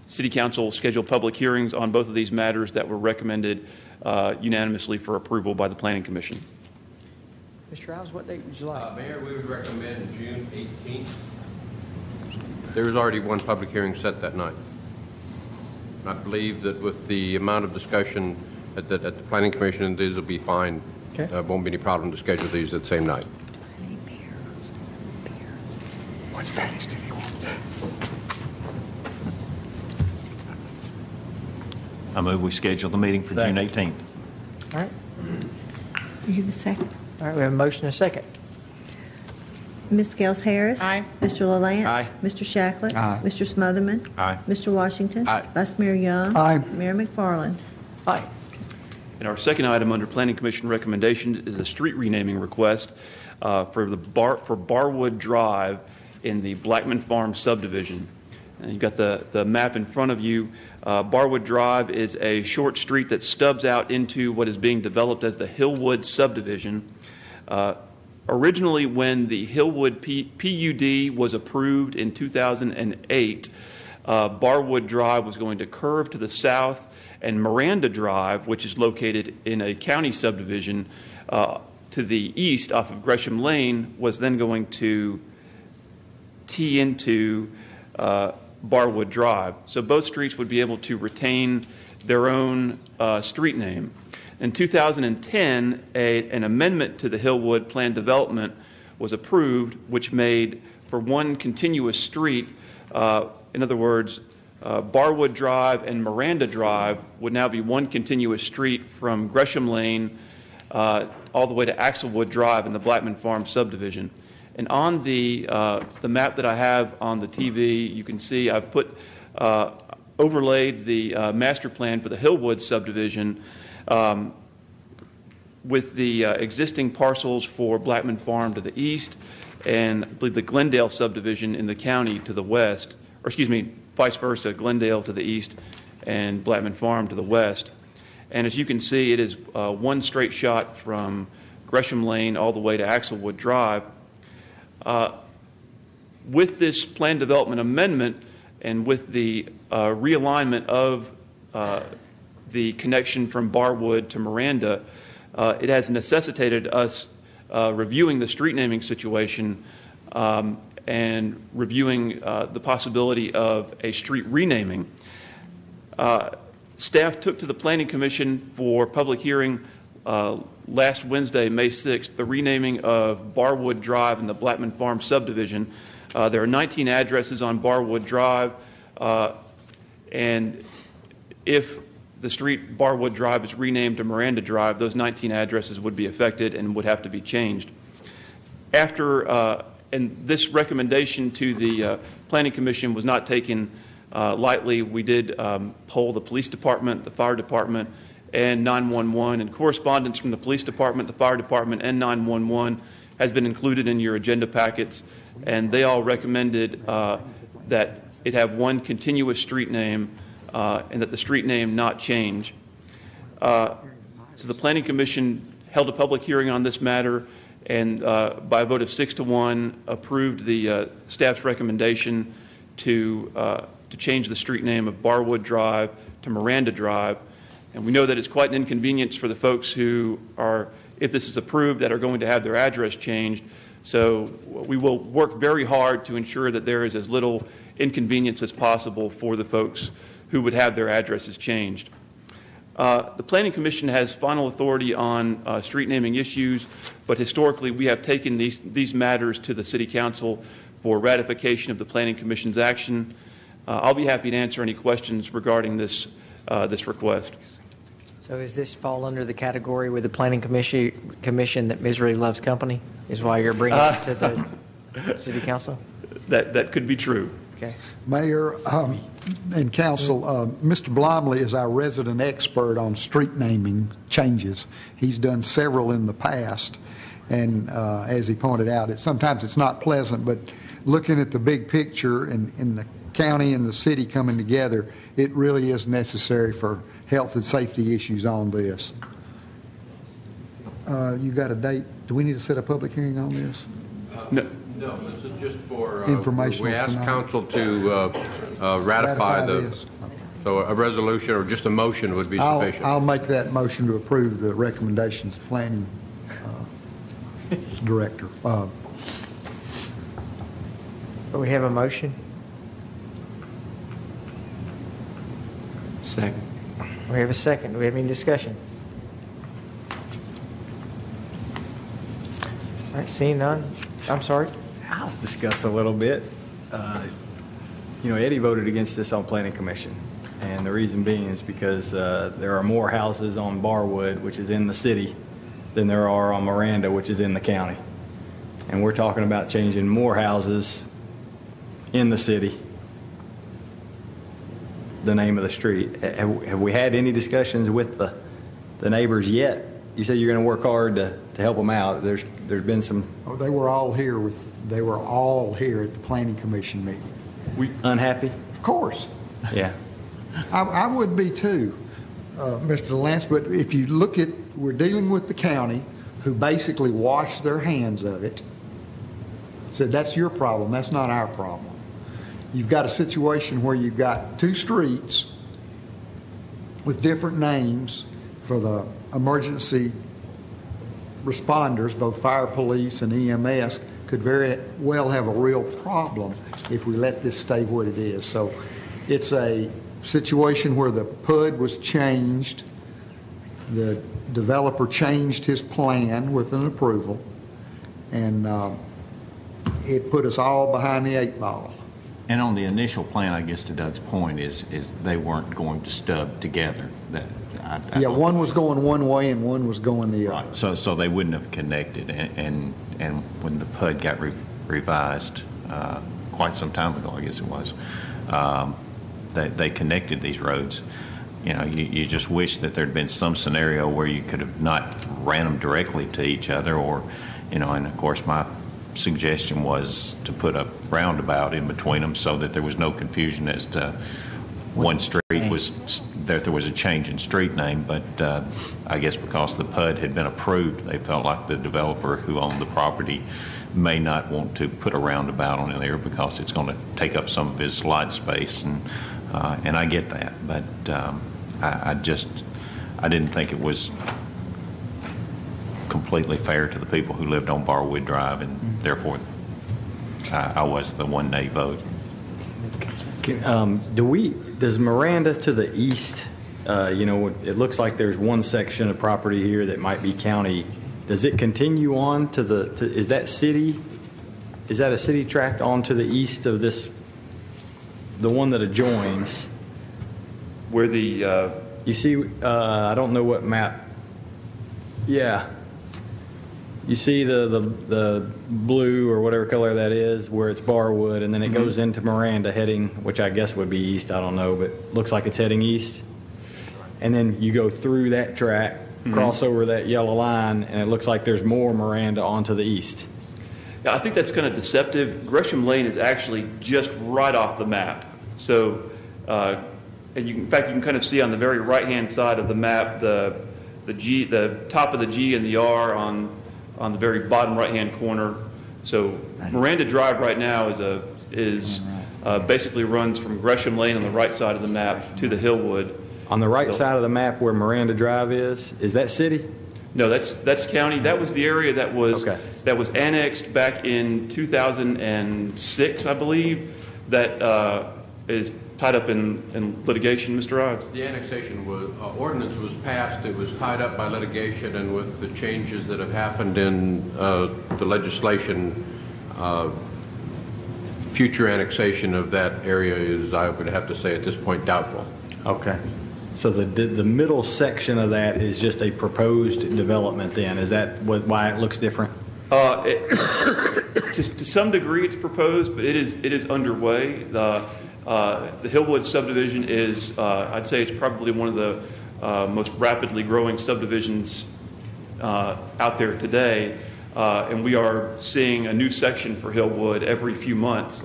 City Council schedule public hearings on both of these matters that were recommended uh, unanimously for approval by the Planning Commission. Mr. Ives, what date would you like? Uh, Mayor, we would recommend June 18th. There is already one public hearing set that night. I believe that with the amount of discussion at the, at the Planning Commission, these will be fine. Okay. Uh, Won't be any problem to schedule these at the same night. What bearings do you want? I move we schedule the meeting for June 18th. All right. You the second. All right, we have a motion and a second. Ms. Scales Harris. Aye. Mr. LaLance. Aye. Mr. Shacklett. Aye. Mr. Smotherman. Aye. Mr. Washington. Aye. Vice Mayor Young. Aye. Mayor McFarland. Aye. And our second item under Planning Commission recommendation is a street renaming request uh, for the Bar, for Barwood Drive in the Blackman Farm subdivision. And you've got the, the map in front of you. Uh, Barwood Drive is a short street that stubs out into what is being developed as the Hillwood subdivision. Uh, Originally, when the Hillwood P- PUD was approved in 2008, uh, Barwood Drive was going to curve to the south, and Miranda Drive, which is located in a county subdivision uh, to the east off of Gresham Lane, was then going to tee into uh, Barwood Drive. So both streets would be able to retain their own uh, street name. In 2010, a, an amendment to the Hillwood Plan Development was approved, which made for one continuous street, uh, in other words, uh, Barwood Drive and Miranda Drive would now be one continuous street from Gresham Lane uh, all the way to Axelwood Drive in the Blackman Farm subdivision. And on the, uh, the map that I have on the TV, you can see I've put, uh, overlaid the uh, master plan for the Hillwood subdivision with the uh, existing parcels for Blackman Farm to the east and I believe the Glendale subdivision in the county to the west, or excuse me, vice versa, Glendale to the east and Blackman Farm to the west. And as you can see, it is uh, one straight shot from Gresham Lane all the way to Axelwood Drive. Uh, With this plan development amendment and with the uh, realignment of uh, the connection from Barwood to Miranda, uh, it has necessitated us uh, reviewing the street naming situation um, and reviewing uh, the possibility of a street renaming. Uh, Staff took to the Planning Commission for public hearing uh, last Wednesday, May 6th, the renaming of Barwood Drive in the Blackman Farm subdivision. Uh, There are 19 addresses on Barwood Drive, and if the street Barwood Drive is renamed to Miranda Drive, those 19 addresses would be affected and would have to be changed. After, uh, and this recommendation to the uh, Planning Commission was not taken uh, lightly. We did um, poll the police department, the fire department, and 911, and correspondence from the police department, the fire department, and 911 has been included in your agenda packets, and they all recommended uh, that it have one continuous street name uh, and that the street name not change. Uh, So the Planning Commission held a public hearing on this matter and uh, by a vote of six to one approved the uh, staff's recommendation to, uh, to change the street name of Barwood Drive to Miranda Drive. And we know that it's quite an inconvenience for the folks who are, if this is approved, that are going to have their address changed. So we will work very hard to ensure that there is as little inconvenience as possible for the folks who would have their addresses changed. Uh, The Planning Commission has final authority on uh, street naming issues, but historically, we have taken these, these matters to the City Council for ratification of the Planning Commission's action. Uh, I'll be happy to answer any questions regarding this, uh, this request. So does this fall under the category with the planning commission, commission that misery loves company? Is why you're bringing it to the city council? That, that could be true. Okay. Mayor um, and council, uh, Mr. Blomeley is our resident expert on street naming changes. He's done several in the past, and uh, as he pointed out, it, sometimes it's not pleasant, but looking at the big picture and, and the county and the city coming together, it really is necessary for health and safety issues on this. Uh, You got a date? Do we need to set a public hearing on this? No, No, this is just for... uh, Informational We asked tonight. council to uh, uh, ratify Ratify the, this. so a resolution or just a motion would be I'll, sufficient. I'll make that motion to approve the recommendations, planning uh, director. Uh, Do we have a motion? Second. We have a second. Do we have any discussion? All right, seeing none. I'm sorry. I'll discuss a little bit. Uh, You know, Eddie voted against this on Planning Commission, and the reason being is because uh, there are more houses on Barwood, which is in the city, than there are on Miranda, which is in the county. And we're talking about changing more houses in the city, the name of the street. Have have we had any discussions with the the neighbors yet? You said you're going to work hard to to help them out. There's There's been some oh, They were all here with, they were all here at the planning commission meeting. We unhappy? Of course. Yeah. I, I would be too, uh, Mr. Lance, but if you look at, we're dealing with the county, who basically washed their hands of it, said, that's your problem, that's not our problem. You've got a situation where you've got two streets with different names for the emergency responders, both fire, police, and EMS, could very well have a real problem if we let this stay what it is. So it's a situation where the PUD was changed, the developer changed his plan with an approval, and uh, it put us all behind the eight ball. And on the initial plan, I guess to Doug's point, is, is they weren't going to stub together. That, I- I Yeah, don't- one was going one way and one was going the other. Right, so, so they wouldn't have connected, and, and, and when the PUD got re- revised, uh, quite some time ago, I guess it was, um, they, they connected these roads. You know, you, you just wish that there'd been some scenario where you could have not ran them directly to each other, or, you know, and of course, my suggestion was to put a roundabout in between them so that there was no confusion as to one street was, that there was a change in street name, but uh, I guess because the PUD had been approved, they felt like the developer who owned the property may not want to put a roundabout on there because it's going to take up some of his lot space, and, uh, and I get that, but um, I I just, I didn't think it was completely fair to the people who lived on Barwood Drive, and therefore, I I was the one nay vote. Can- um, Do we, does Miranda to the east, uh, you know, it looks like there's one section of property here that might be county. Does it continue on to the, to- is that city? Is that a city tract on to the east of this, the one that adjoins? Where the, uh, You see, uh, I don't know what map. Yeah. You see the, the, the blue or whatever color that is, where it's Barwood, and then it goes into Miranda heading, which I guess would be east, I don't know, but looks like it's heading east. And then you go through that track, cross over that yellow line, and it looks like there's more Miranda onto the east. Yeah, I think that's kind of deceptive. Gresham Lane is actually just right off the map. So, uh, and you, in fact, you can kind of see on the very right-hand side of the map, the, the G, the top of the G and the R on, on the very bottom right-hand corner. So Miranda Drive right now is a, is, uh, basically runs from Gresham Lane on the right side of the map to the Hillwood. On the right side of the map where Miranda Drive is, is that city? No, that's, that's county. That was the area that was, Okay. that was annexed back in 2006, I believe, that uh, is tied up in, in litigation, Mr. Ives. The annexation was, uh, ordinance was passed, it was tied up by litigation, and with the changes that have happened in uh, the legislation, uh, future annexation of that area is, I would have to say at this point, doubtful. Okay. So the, the middle section of that is just a proposed development then? Is that what, why it looks different? Uh, it- To to some degree, it's proposed, but it is, it is underway. The uh, the Hillwood subdivision is, uh, I'd say it's probably one of the uh, most rapidly growing subdivisions uh, out there today. Uh, And we are seeing a new section for Hillwood every few months.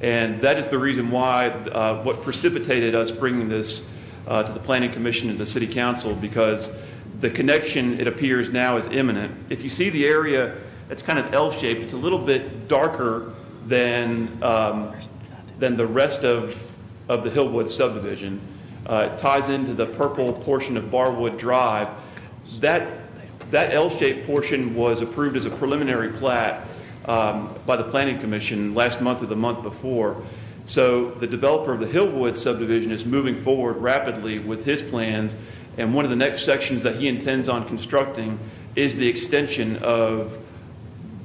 And that is the reason why, uh, what precipitated us bringing this uh, to the Planning Commission and the City Council, because the connection, it appears now, is imminent. If you see the area it's kind of L-shaped, it's a little bit darker than, um, than the rest of, of the Hillwood subdivision. Uh, It ties into the purple portion of Barwood Drive. That, that L-shaped portion was approved as a preliminary plat um, by the Planning Commission last month or the month before. So the developer of the Hillwood subdivision is moving forward rapidly with his plans, and one of the next sections that he intends on constructing is the extension of,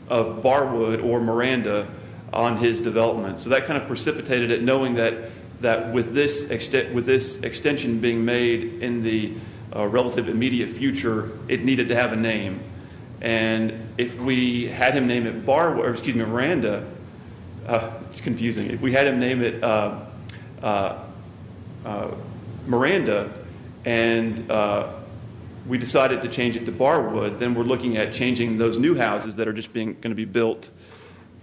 of Barwood or Miranda on his development. So that kind of precipitated it, knowing that, that with this, with this extension being made in the uh, relative immediate future, it needed to have a name. And if we had him name it Barwood, or excuse me, Miranda, uh, it's confusing. If we had him name it uh, uh, uh, Miranda, and uh, we decided to change it to Barwood, then we're looking at changing those new houses that are just being going to be built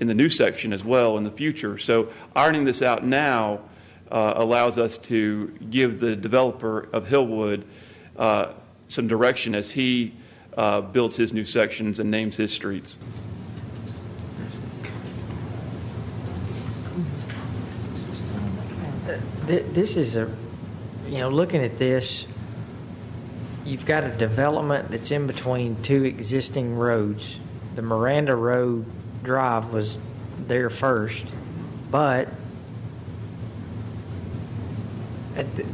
in the new section as well in the future. So ironing this out now uh, allows us to give the developer of Hillwood uh, some direction as he uh, builds his new sections and names his streets. This is a, you know, looking at this, you've got a development that's in between two existing roads. The Miranda Road Drive was there first, but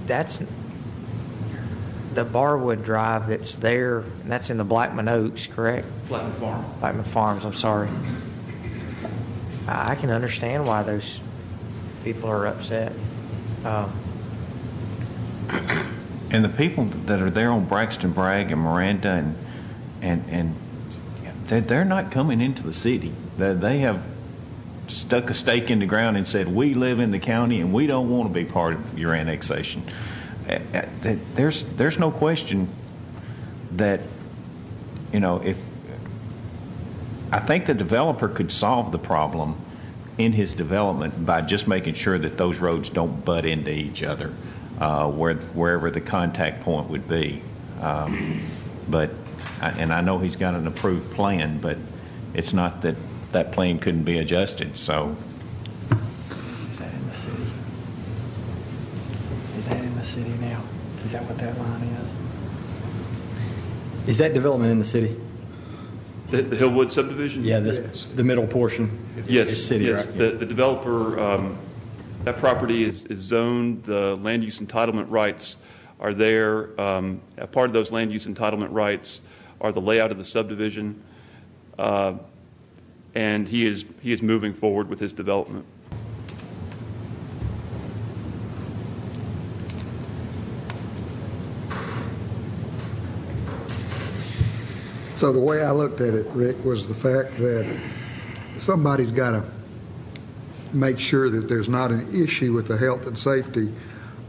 that's the Barwood Drive that's there, and that's in the Blackman Oaks, correct? Blackman Farm. Blackman Farms, I'm sorry. I I can understand why those people are upset. Um, And the people that are there on Braxton Bragg and Miranda and, and, and they're, they're not coming into the city. They, they have stuck a stake in the ground and said, we live in the county and we don't want to be part of your annexation. That- There's, there's no question that, you know, if, I think the developer could solve the problem in his development by just making sure that those roads don't butt into each other. uh, where, wherever the contact point would be. Um, But, and I know he's got an approved plan, but it's not that that plan couldn't be adjusted, so Is that in the city? Is that in the city now? Is that what that line is? Is that development in the city? The the Hillwood subdivision? Yeah, this, the middle portion? Yes, is city, yes. right? The the developer, um, that property is is zoned, the land use entitlement rights are there. Um, A part of those land use entitlement rights are the layout of the subdivision, uh, and he is, he is moving forward with his development. So the way I looked at it, Rick, was the fact that somebody's got to make sure that there's not an issue with the health and safety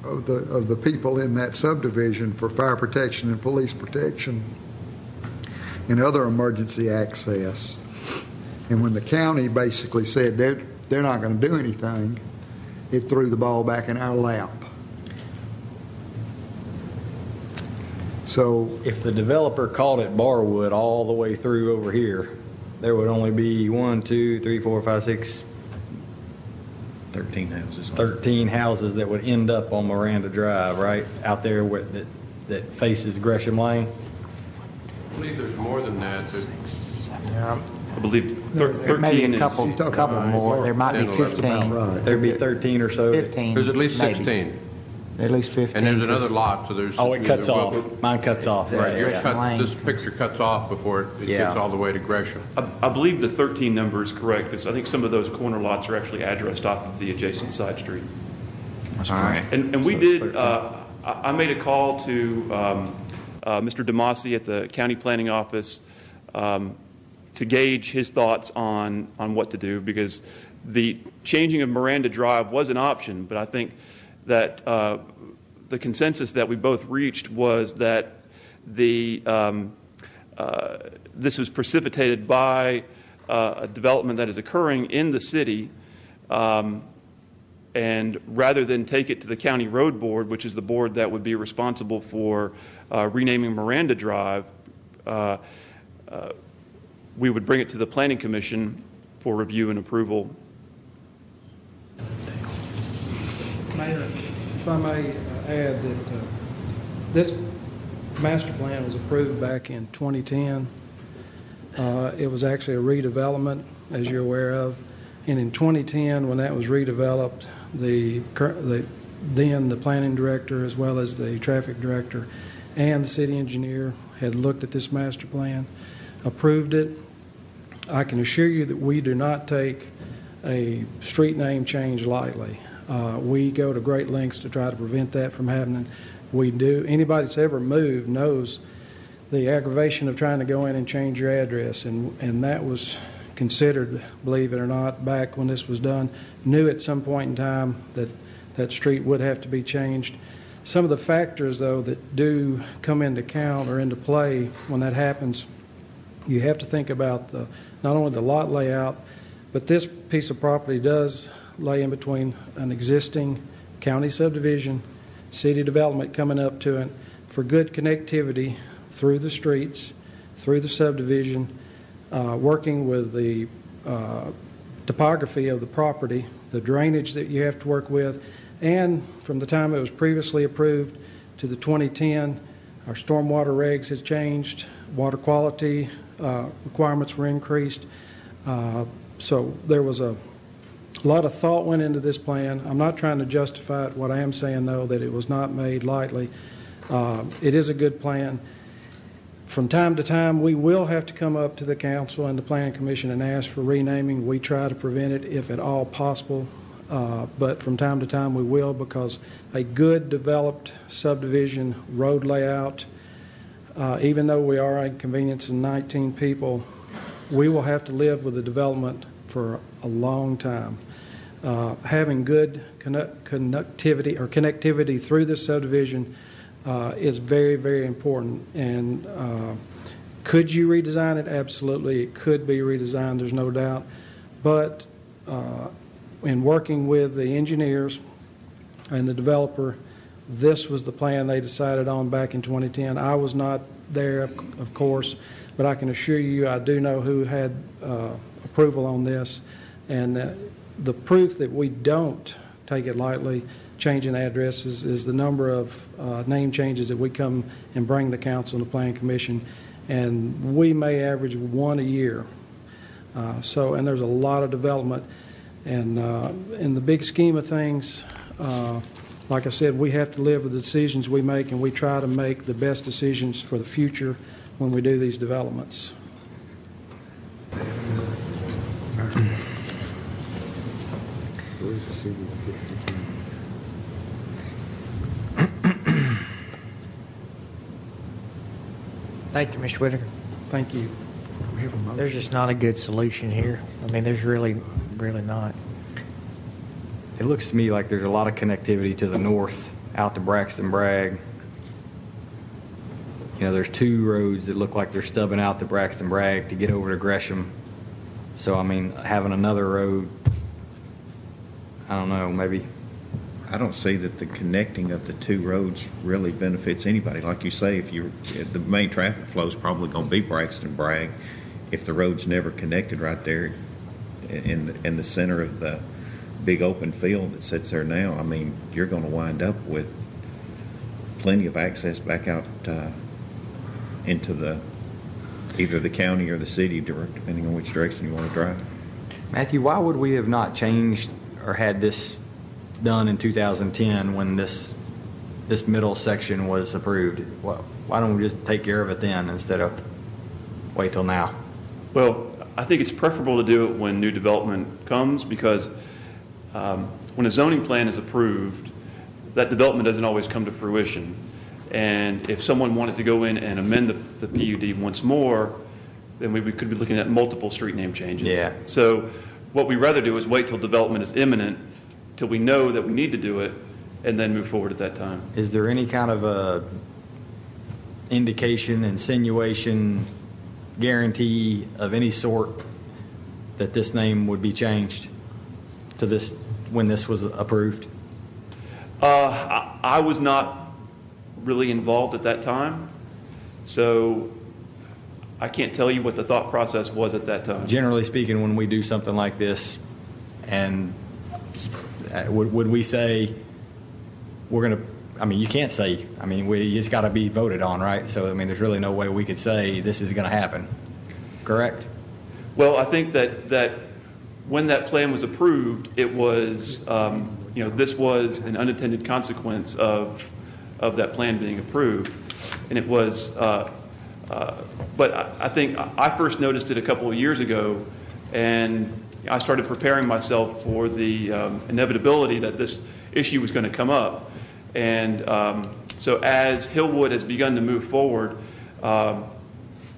of the, of the people in that subdivision for fire protection and police protection and other emergency access. And when the county basically said they're, they're not going to do anything, it threw the ball back in our lap. So If the developer called it Barwood all the way through over here, there would only be one, two, three, four, five, six, 13 houses. 13 houses that would end up on Miranda Drive, right? Out there where, that, that faces Gresham Lane? I believe there's more than that. but I believe thir- There may be 13 a is... couple, couple more. There might be Ten, eleven. 15. right. There'd be 13 or so. 15. There's at least maybe. 16. At least 15. And there's 'cause- another lot, so there's. Oh, it cuts well, off. Mine cuts off. Right, Yeah, yours yeah. cut, this picture cuts off before it it Yeah. gets all the way to Gresham. I I believe the 13 number is correct, because I think some of those corner lots are actually addressed off of the adjacent side streets. That's correct. And, and we So did, uh, I I made a call to um, uh, Mr. Demasi at the county planning office um, to gauge his thoughts on, on what to do, because the changing of Miranda Drive was an option, but I think that uh, the consensus that we both reached was that the, um, uh, this was precipitated by uh, a development that is occurring in the city, um, and rather than take it to the county road board, which is the board that would be responsible for uh, renaming Miranda Drive, uh, uh, we would bring it to the planning commission for review and approval. Mayor, if I may uh, add that uh, this master plan was approved back in 2010. Uh, It was actually a redevelopment, as you're aware of. And in 2010, when that was redeveloped, the, the- then the planning director, as well as the traffic director and the city engineer had looked at this master plan, approved it. I can assure you that we do not take a street name change lightly. Uh, We go to great lengths to try to prevent that from happening. We do, anybody that's ever moved knows the aggravation of trying to go in and change your address, and, and that was considered, believe it or not, back when this was done, knew at some point in time that that street would have to be changed. Some of the factors, though, that do come into count or into play when that happens, you have to think about the, not only the lot layout, but this piece of property does lay in between an existing county subdivision, city development coming up to it for good connectivity through the streets, through the subdivision, uh, working with the uh, topography of the property, the drainage that you have to work with, and from the time it was previously approved to the 2010, our stormwater regs has changed, water quality uh, requirements were increased. Uh, So there was a lot of thought went into this plan. I'm not trying to justify it. What I am saying, though, that it was not made lightly. Uh, It is a good plan. From time to time, we will have to come up to the council and the planning commission and ask for renaming. We try to prevent it if at all possible, Uh, but from time to time, we will because a good developed subdivision road layout, uh, even though we are inconveniencing 19 people, we will have to live with the development for a long time. Uh, Having good connu- connectivity or connectivity through this subdivision uh, is very, very important. And uh, could you redesign it? Absolutely, it could be redesigned, there's no doubt. But uh, in working with the engineers and the developer, this was the plan they decided on back in 2010. I was not there, of course, but I can assure you, I do know who had uh, approval on this. And uh, the proof that we don't take it lightly, changing addresses, is the number of uh, name changes that we come and bring the council and the planning commission. And we may average one a year. Uh, So, and there's a lot of development. And uh, in the big scheme of things, uh, like I said, we have to live with the decisions we make, and we try to make the best decisions for the future when we do these developments. Thank you, Mr. Whitaker. Thank you. There's just not a good solution here. I mean, there's really, really not. It looks to me like there's a lot of connectivity to the north, out to Braxton Bragg. You know, there's two roads that look like they're stubbing out to Braxton Bragg to get over to Gresham. So, I mean, having another road, I don't know, maybe, I don't see that the connecting of the two roads really benefits anybody. Like you say, if you, the main traffic flow is probably going to be Braxton Bragg. If the road's never connected right there in, in the center of the big open field that sits there now, I mean, you're going to wind up with plenty of access back out uh, into the, either the county or the city, depending on which direction you want to drive. Matthew, why would we have not changed or had this done in 2010 when this, this middle section was approved? Why why don't we just take care of it then instead of wait till now? Well, I think it's preferable to do it when new development comes because um, when a zoning plan is approved, that development doesn't always come to fruition. And if someone wanted to go in and amend the, the PUD once more, then we, we could be looking at multiple street name changes. Yeah. So what we rather do is wait till development is imminent, till we know that we need to do it, and then move forward at that time. Is there any kind of a indication, insinuation, guarantee of any sort that this name would be changed to this, when this was approved? Uh, I, I was not really involved at that time, so I can't tell you what the thought process was at that time. Generally speaking, when we do something like this, and uh, would, would we say, we're going to, I mean, you can't say, I mean, we, it's got to be voted on, right? So, I mean, there's really no way we could say this is going to happen, correct? Well, I think that, that when that plan was approved, it was, um, you know, this was an unintended consequence of, of that plan being approved. And it was, uh, uh, but I, I think I first noticed it a couple of years ago, and I started preparing myself for the um, inevitability that this issue was going to come up. And um, so as Hillwood has begun to move forward, um,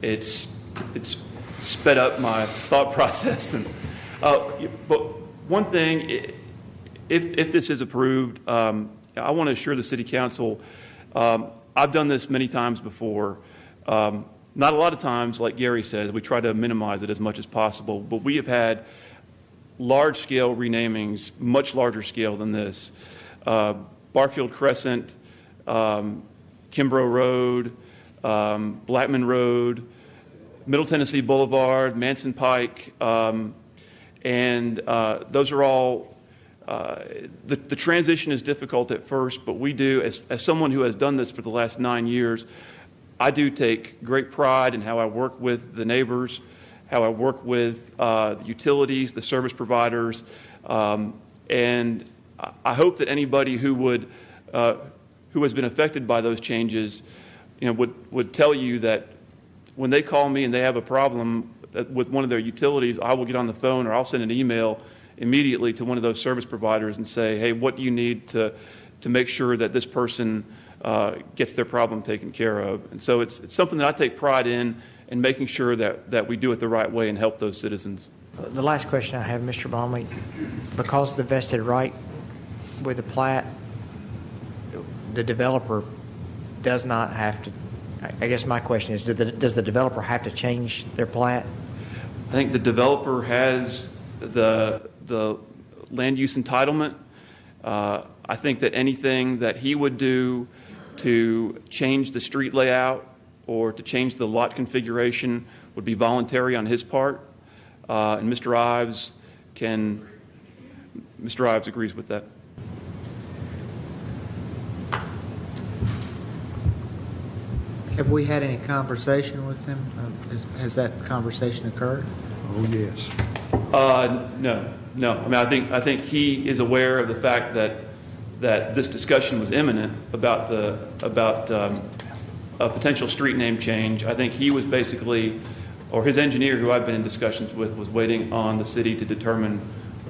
it's, it's sped up my thought process. And, uh, but one thing, if, if this is approved, um, I want to assure the city council, um, I've done this many times before. Um, not a lot of times, like Gary says, we try to minimize it as much as possible, but we have had large scale renamings, much larger scale than this. Uh, Barfield Crescent, um, Kimbrough Road, um, Blackman Road, Middle Tennessee Boulevard, Manson Pike, um, and uh, those are all. Uh, the, the transition is difficult at first, but we do, as, as someone who has done this for the last nine years, I do take great pride in how I work with the neighbors, how I work with uh, the utilities, the service providers, um, and I- hope that anybody who would, uh, who has been affected by those changes, you know, would, would tell you that when they call me and they have a problem with one of their utilities, I will get on the phone or I'll send an email immediately to one of those service providers and say, hey, what do you need to, to make sure that this person uh, gets their problem taken care of? And so it's, it's something that I take pride in, in making sure that, that we do it the right way and help those citizens. The last question I have, Mr. Blomeley, because of the vested right with the plat, the developer does not have to, I- guess my question is, did the- does the developer have to change their plat? I think the developer has the, the land use entitlement. Uh, I think that anything that he would do to change the street layout or to change the lot configuration would be voluntary on his part. Uh, And Mr. Ives can, Mr. Ives agrees with that. Have we had any conversation with them? Uh, has- Has that conversation occurred? Oh, yes. Uh, no, no. I mean, I think, I think he is aware of the fact that, that this discussion was imminent about the, about um, a potential street name change. I think he was basically, or his engineer, who I've been in discussions with, was waiting on the city to determine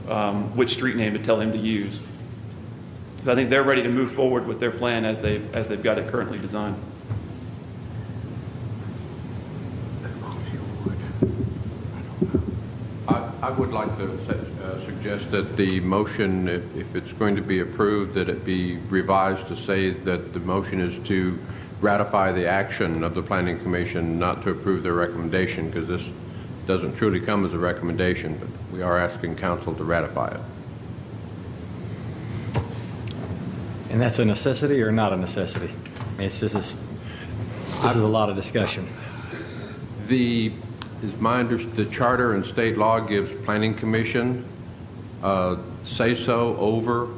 um, which street name to tell him to use. So I think they're ready to move forward with their plan as they, as they've got it currently designed. I would like to uh, suggest that the motion, if if it's going to be approved, that it be revised to say that the motion is to ratify the action of the Planning Commission, not to approve their recommendation, because this doesn't truly come as a recommendation, but we are asking council to ratify it. And that's a necessity or not a necessity? I mean, It's this this is a lot of discussion. The, is my, under- the charter and state law gives planning commission uh, say-so over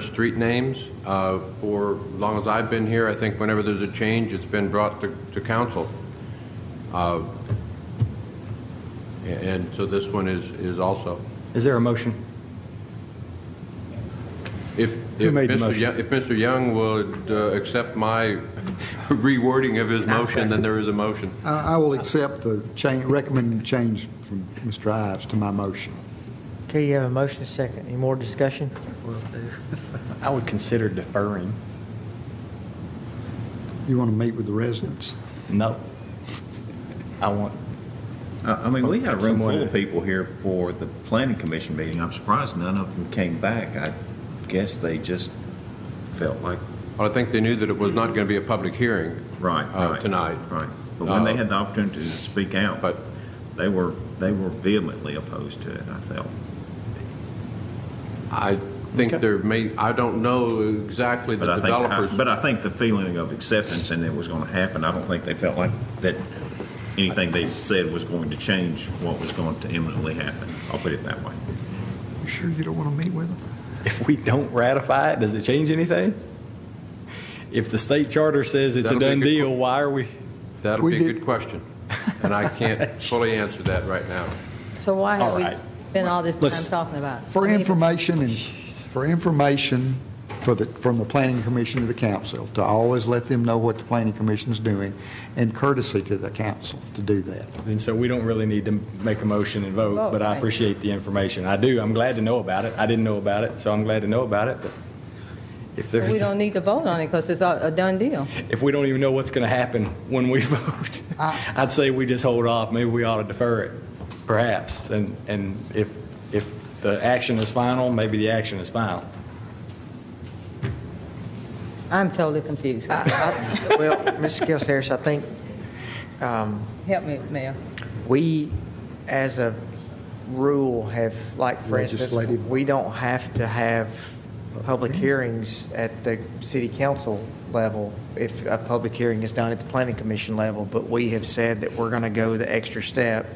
street names. Uh, For as long as I've been here, I think whenever there's a change, it's been brought to, to council. Uh, And so this one is, is also. Is there a motion? If, if Mr. Young, if Mr. Young would uh, accept my rewording of his motion, then there is a motion. I, I will accept the change, recommended change from Mr. Ives to my motion. Okay, you have a motion, second. Any more discussion? I would consider deferring. You want to meet with the residents? No. I want, I I mean, we had a room full of people here for the planning commission meeting. I'm surprised none of them came back. I guess they just felt like, Well, I think they knew that it was not going to be a public hearing. right, uh, right. Tonight. Right. But when they Uh, had the opportunity to speak out, But they were, they were vehemently opposed to it, I felt. I think there may, I don't know exactly the But I think, developers. but I think the feeling of acceptance and it was going to happen, I don't think they felt like that anything they said was going to change what was going to imminently happen. I'll put it that way. You sure you don't want to meet with them? if we don't ratify it, does it change anything? If the state charter says it's a That'll be a done good deal, que- why are we? That'll We be a did- good question, and I can't fully answer that right now. So why have All we right. spent all this time Let's- talking about? it? For I mean, information and, for information for the, from the planning commission to the council, to always let them know what the planning commission is doing, and courtesy to the council to do that. And so we don't really need to make a motion and vote, Vote, but I right. appreciate the information. I do, I'm glad to know about it. I didn't know about it, so I'm glad to know about it, but if We don't need to vote on it because it's a a done deal. if we don't even know what's going to happen when we vote, I'd say we just hold off. Maybe we ought to defer it, perhaps. And, and if, if the action is final, maybe the action is final. I'm totally confused. I- I- Well, Ms. Scales Harris, I think um, Help me, Mayor. we, as a rule, have, like, for instance, Legislative. we don't have to have public hearings at the city council level if a public hearing is done at the planning commission level, but we have said that we're going to go the extra step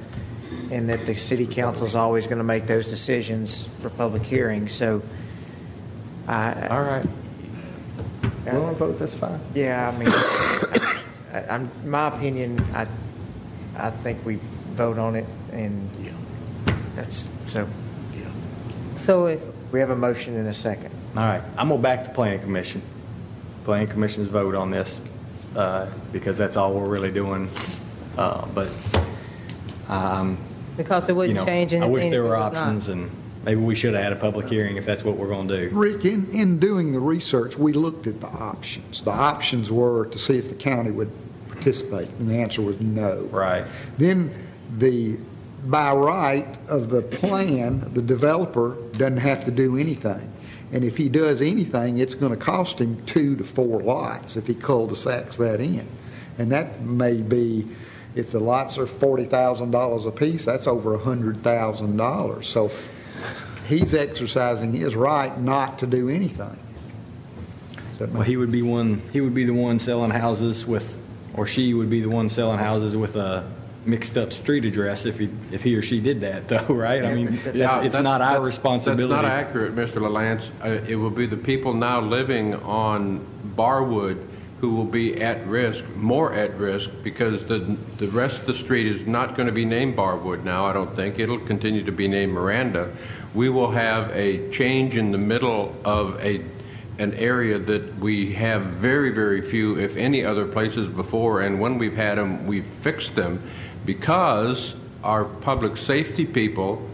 and that the city council is always going to make those decisions for public hearings, so I, All right. We want to vote, that's fine. yeah, I mean, I- I'm, my opinion, I, I think we vote on it, and that's, so, So if, we have a motion and a second. All right, I'm going to back the planning commission. Planning commission's vote on this, uh, because that's all we're really doing. Uh, But, um, because it you wouldn't know, change I wish there if it were was not. options, and maybe we should have had a public hearing if that's what we're going to do. Rick, in, in doing the research, we looked at the options. The options were to see if the county would participate, and the answer was no. Right. Then the, by right of the plan, the developer doesn't have to do anything. And if he does anything, it's going to cost him two to four lots if he cul-de-sacs that in. And that may be, if the lots are $40,000 apiece, that's over $100,000. So he's exercising his right not to do anything. Well, he would be one, he would be the one selling houses with, or she would be the one selling houses with a mixed-up street address if he, if he or she did that, though, right? I mean, Yeah, that's- it's that's- not our that's- responsibility. That's not accurate, Mr. LaLance. Uh, It will be the people now living on Barwood who will be at risk, more at risk, because the, the rest of the street is not going to be named Barwood now, I don't think. It'll continue to be named Miranda. We will have a change in the middle of a, an area that we have very, very few, if any, other places before, and when we've had them, we've fixed them because our public safety people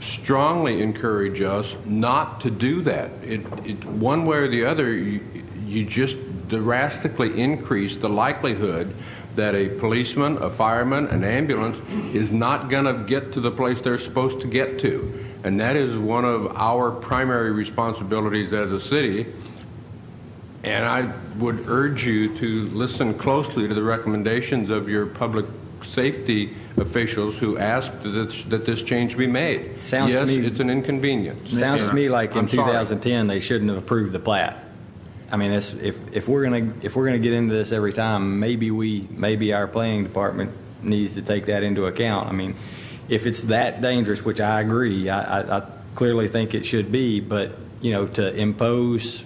strongly encourage us not to do that. It, it, one way or the other, you, you just drastically increase the likelihood that a policeman, a fireman, an ambulance is not going to get to the place they're supposed to get to. And that is one of our primary responsibilities as a city. And I would urge you to listen closely to the recommendations of your public safety officials who asked that this, that this change be made. Sounds to yes, me- it's an inconvenience. Sounds to me like in I'm sorry. 2010, they shouldn't have approved the plat. I mean, it's, if, if we're gonna, if we're gonna get into this every time, maybe we, maybe our planning department needs to take that into account. I mean, if it's that dangerous, which I agree, I, I, I clearly think it should be, but, you know, to impose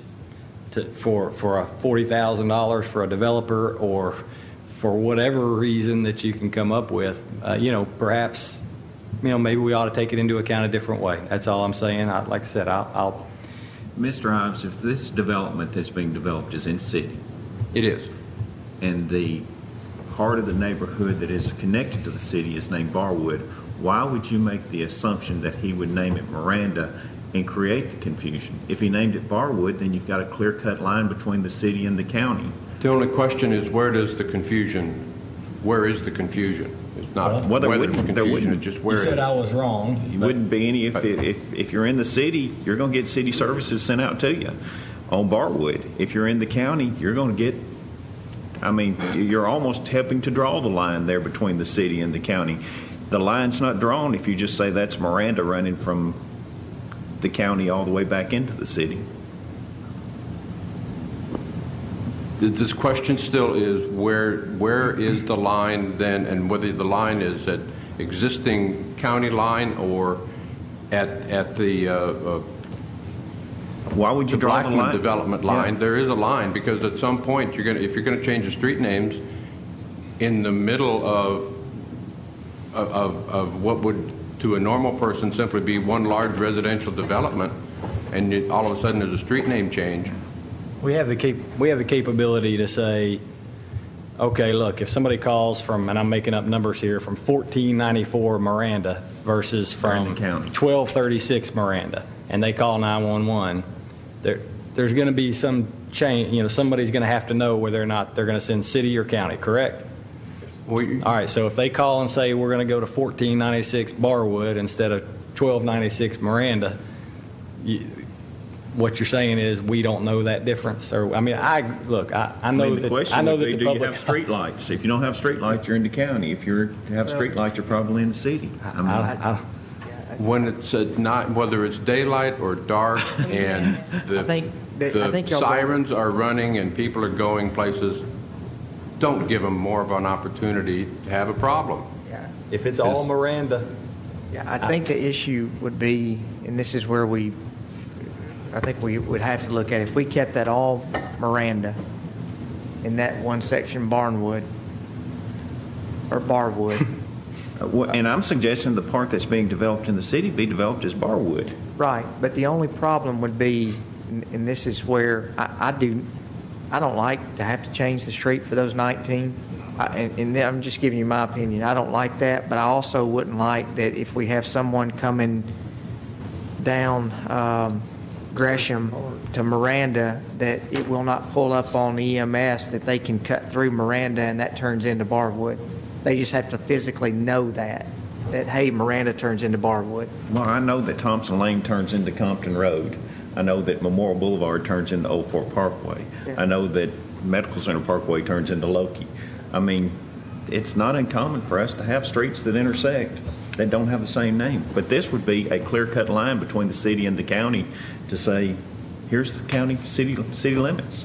to, for, for a $40,000 for a developer or for whatever reason that you can come up with, uh, you know, perhaps, you know, maybe we ought to take it into account a different way. That's all I'm saying. I, like I said, I'll, I'll Mr. Ives, if this development that's being developed is in city, It is. and the part of the neighborhood that is connected to the city is named Barwood, why would you make the assumption that he would name it Miranda and create the confusion? If he named it Barwood, then you've got a clear-cut line between the city and the county. The only question is where does the confusion, where is the confusion? It's not Well, there whether it's wouldn't- there confusion, wouldn't. it's just where You it said is. I was wrong. You wouldn't be any, if, if, if you're in the city, you're going to get city services sent out to you on Barwood. If you're in the county, you're going to get, I mean, you're almost helping to draw the line there between the city and the county. The line's not drawn if you just say that's Miranda running from the county all the way back into the city. Th- This question still is, where, where is the line then, and whether the line is at existing county line or at, at the, uh, uh, Why would you the draw the line? development Yeah. line? There is a line, because at some point, you're gonna, if you're gonna change the street names in the middle of, of, of what would, to a normal person, simply be one large residential development, and it- all of a sudden, there's a street name change, We have the cap, we have the capability to say, okay, look, if somebody calls from, and I'm making up numbers here, from 1494 Miranda versus from Brandon County. 1236 Miranda, and they call 911, there, there's going to be some change, you know, somebody's going to have to know whether or not they're going to send city or county, correct? Well, you- All right, so if they call and say, we're going to go to 1496 Barwood instead of 1296 Miranda, you, what you're saying is, we don't know that difference? Or, I mean, I, look, I, I I know mean, the that, I question know that be, the do you public. have streetlights? If you don't have streetlights, you're in the county. If you're, have streetlights, you're probably in the city. I mean, I- I- when it's at night, whether it's daylight or dark, and the, I think that- I the think sirens are running and people are going places, don't give them more of an opportunity to have a problem. Yeah. If it's all Miranda, Yeah, I think the issue would be, and this is where we, I think we would have to look at, if we kept that all Miranda in that one section Barnwood, or Barwood, Uh, well, And I'm suggesting the part that's being developed in the city be developed as Barwood. right, but the only problem would be, and- and this is where I, I do, I don't like to have to change the street for those 19. I- And, and then I'm just giving you my opinion. I don't like that, but I also wouldn't like that if we have someone coming down um, Gresham to Miranda, that it will not pull up on EMS, that they can cut through Miranda and that turns into Barwood. They just have to physically know that, that, hey, Miranda turns into Barwood. Well, I know that Thompson Lane turns into Compton Road. I know that Memorial Boulevard turns into Old Fort Parkway. I know that Medical Center Parkway turns into Lokey. I mean, it's not uncommon for us to have streets that intersect that don't have the same name. But this would be a clear-cut line between the city and the county to say, here's the county, city, city limits.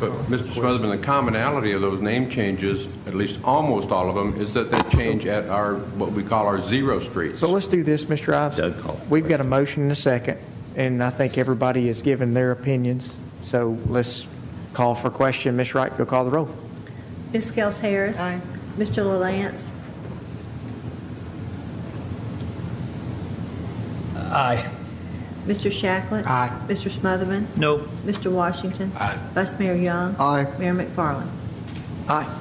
But, Mr. Smotherman, the commonality of those name changes, at least almost all of them, is that they change at our, what we call our zero streets. So let's do this, Mr. Ives. We've got a motion and a second, and I think everybody has given their opinions. So let's call for question. Ms. Wright, you'll call the roll. Ms. Scales Harris. Aye. Mr. LaLance. Aye. Mr. Shacklett. Aye. Mr. Smotherman. No. Mr. Washington. Aye. Vice Mayor Young. Aye. Mayor McFarland. Aye.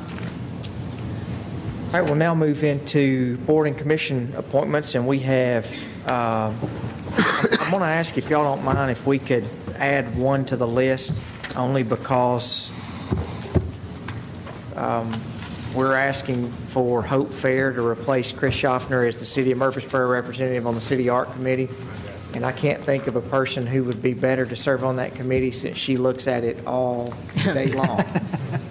All right, we'll now move into board and commission appointments, and we have, uh, I'm going to ask if y'all don't mind if we could add one to the list, only because um, we're asking for Hope Fair to replace Chris Schaffner as the City of Murfreesboro representative on the City Art Committee. And I can't think of a person who would be better to serve on that committee since she looks at it all day long.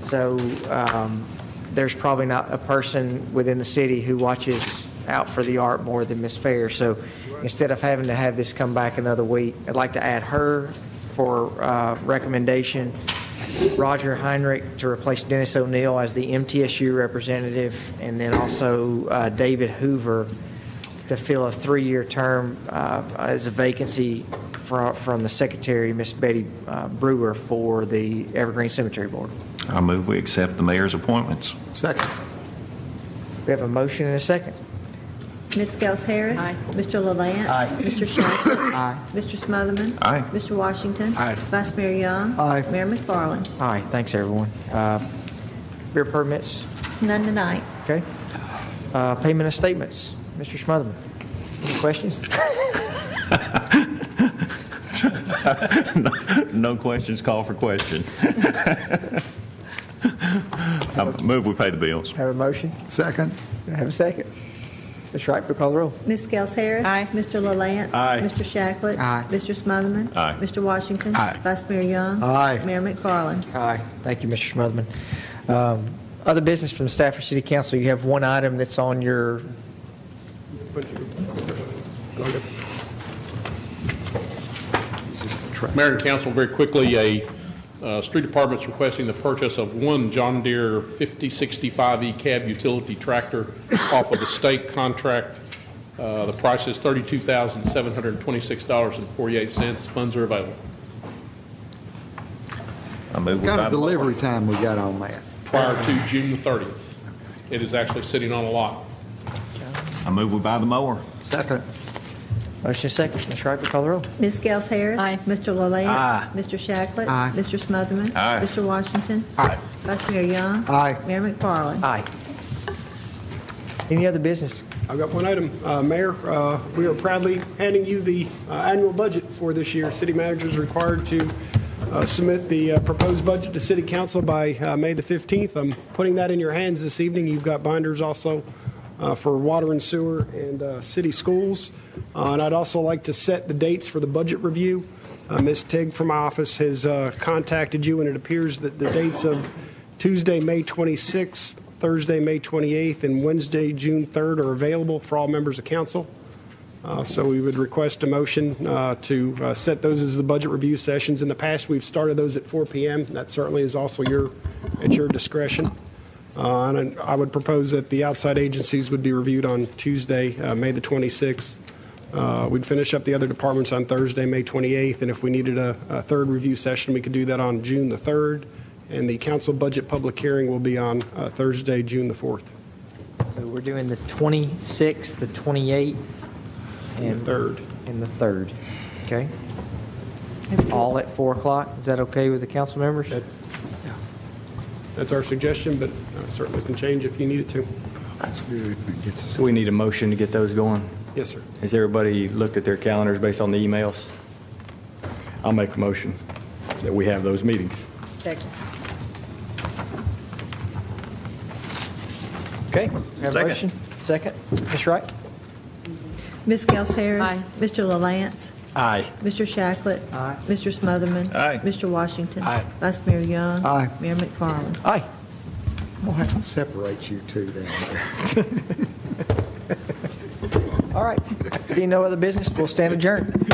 So um, there's probably not a person within the city who watches out for the art more than Miss Fair. So instead of having to have this come back another week, I'd like to add her for uh, recommendation. Roger Heinrich to replace Dennis O'Neill as the MTSU representative, and then also uh, David Hoover to fill a three-year term uh, as a vacancy from, from the secretary, Miss Betty uh, Brewer, for the Evergreen Cemetery Board. I move we accept the mayor's appointments. Second. We have a motion and a second. Ms. Scales Harris. Aye. Mr. LaLance. Aye. Mr. Shacklett. Aye. Mr. Smotherman. Aye. Mr. Washington. Aye. Vice Mayor Young. Aye. Mayor McFarland. Aye, thanks, everyone. Uh, Beer permits, None tonight. okay? Uh, Payment of statements, Mr. Smotherman. Any questions? No questions, call for question. I move we pay the bills. Have a motion? Second. Have a second? Ms. Wright, will call the roll. Ms. Scales Harris. Aye. Mr. LaLance. Aye. Mr. Shacklett. Aye. Mr. Smotherman. Aye. Mr. Washington. Aye. Vice Mayor Young. Aye. Mayor McFarland. Aye. Thank you, Mr. Smotherman. Um, Other business from staff or city council, you have one item that's on your, Mayor and council, very quickly, a uh, street department's requesting the purchase of one John Deere 5065E cab utility tractor off of the state contract. Uh, The price is $32,726.48. Funds are available. I move we What kind of the mower. delivery time we got on that? Prior to June the 30th. It is actually sitting on a lot. I move we buy the mower. Second. Motion is second. Ms. Wright, will call the roll. Ms. Scales Harris. Aye. Mr. LaLance. Aye. Mr. Shacklett. Aye. Mr. Smotherman. Aye. Mr. Washington. Aye. Vice Mayor Young. Aye. Mayor McFarland. Aye. Any other business? I've got one item. Uh, Mayor, uh, we are proudly handing you the uh, annual budget for this year. City manager is required to uh, submit the uh, proposed budget to city council by uh, May the 15th. I'm putting that in your hands this evening. You've got binders also uh, for water and sewer and uh, city schools. Uh, And I'd also like to set the dates for the budget review. Uh, Ms. Tig from my office has uh, contacted you, and it appears that the dates of Tuesday, May 26th, Thursday, May 28th, and Wednesday, June 3rd are available for all members of council. Uh, So we would request a motion to set those as the budget review sessions. In the past, we've started those at 4 PM. That certainly is also your, at your discretion. Uh, And I would propose that the outside agencies would be reviewed on Tuesday, uh, May the 26th. Uh, We'd finish up the other departments on Thursday, May 28th, and if we needed a a third review session, we could do that on June the 3rd. And the council budget public hearing will be on uh, Thursday, June the 4th. So we're doing the 26th, the 28th, and the 3rd. And the 3rd, okay? All at 4 o'clock? Is that okay with the council members? That's our suggestion, but certainly can change if you need it to. That's good. We need a motion to get those going. Yes, sir. Has everybody looked at their calendars based on the emails? I'll make a motion that we have those meetings. Second. Okay, we have a Second. motion? Second. Ms. Wright? Ms. Scales Harris. Aye. Mr. LaLance. Aye. Mr. Shacklett. Aye. Mr. Smotherman. Aye. Mr. Washington. Aye. Vice Mayor Young. Aye. Mayor McFarland. Aye. We'll have to separate you two down there. All right. See no other business, we'll stand adjourned.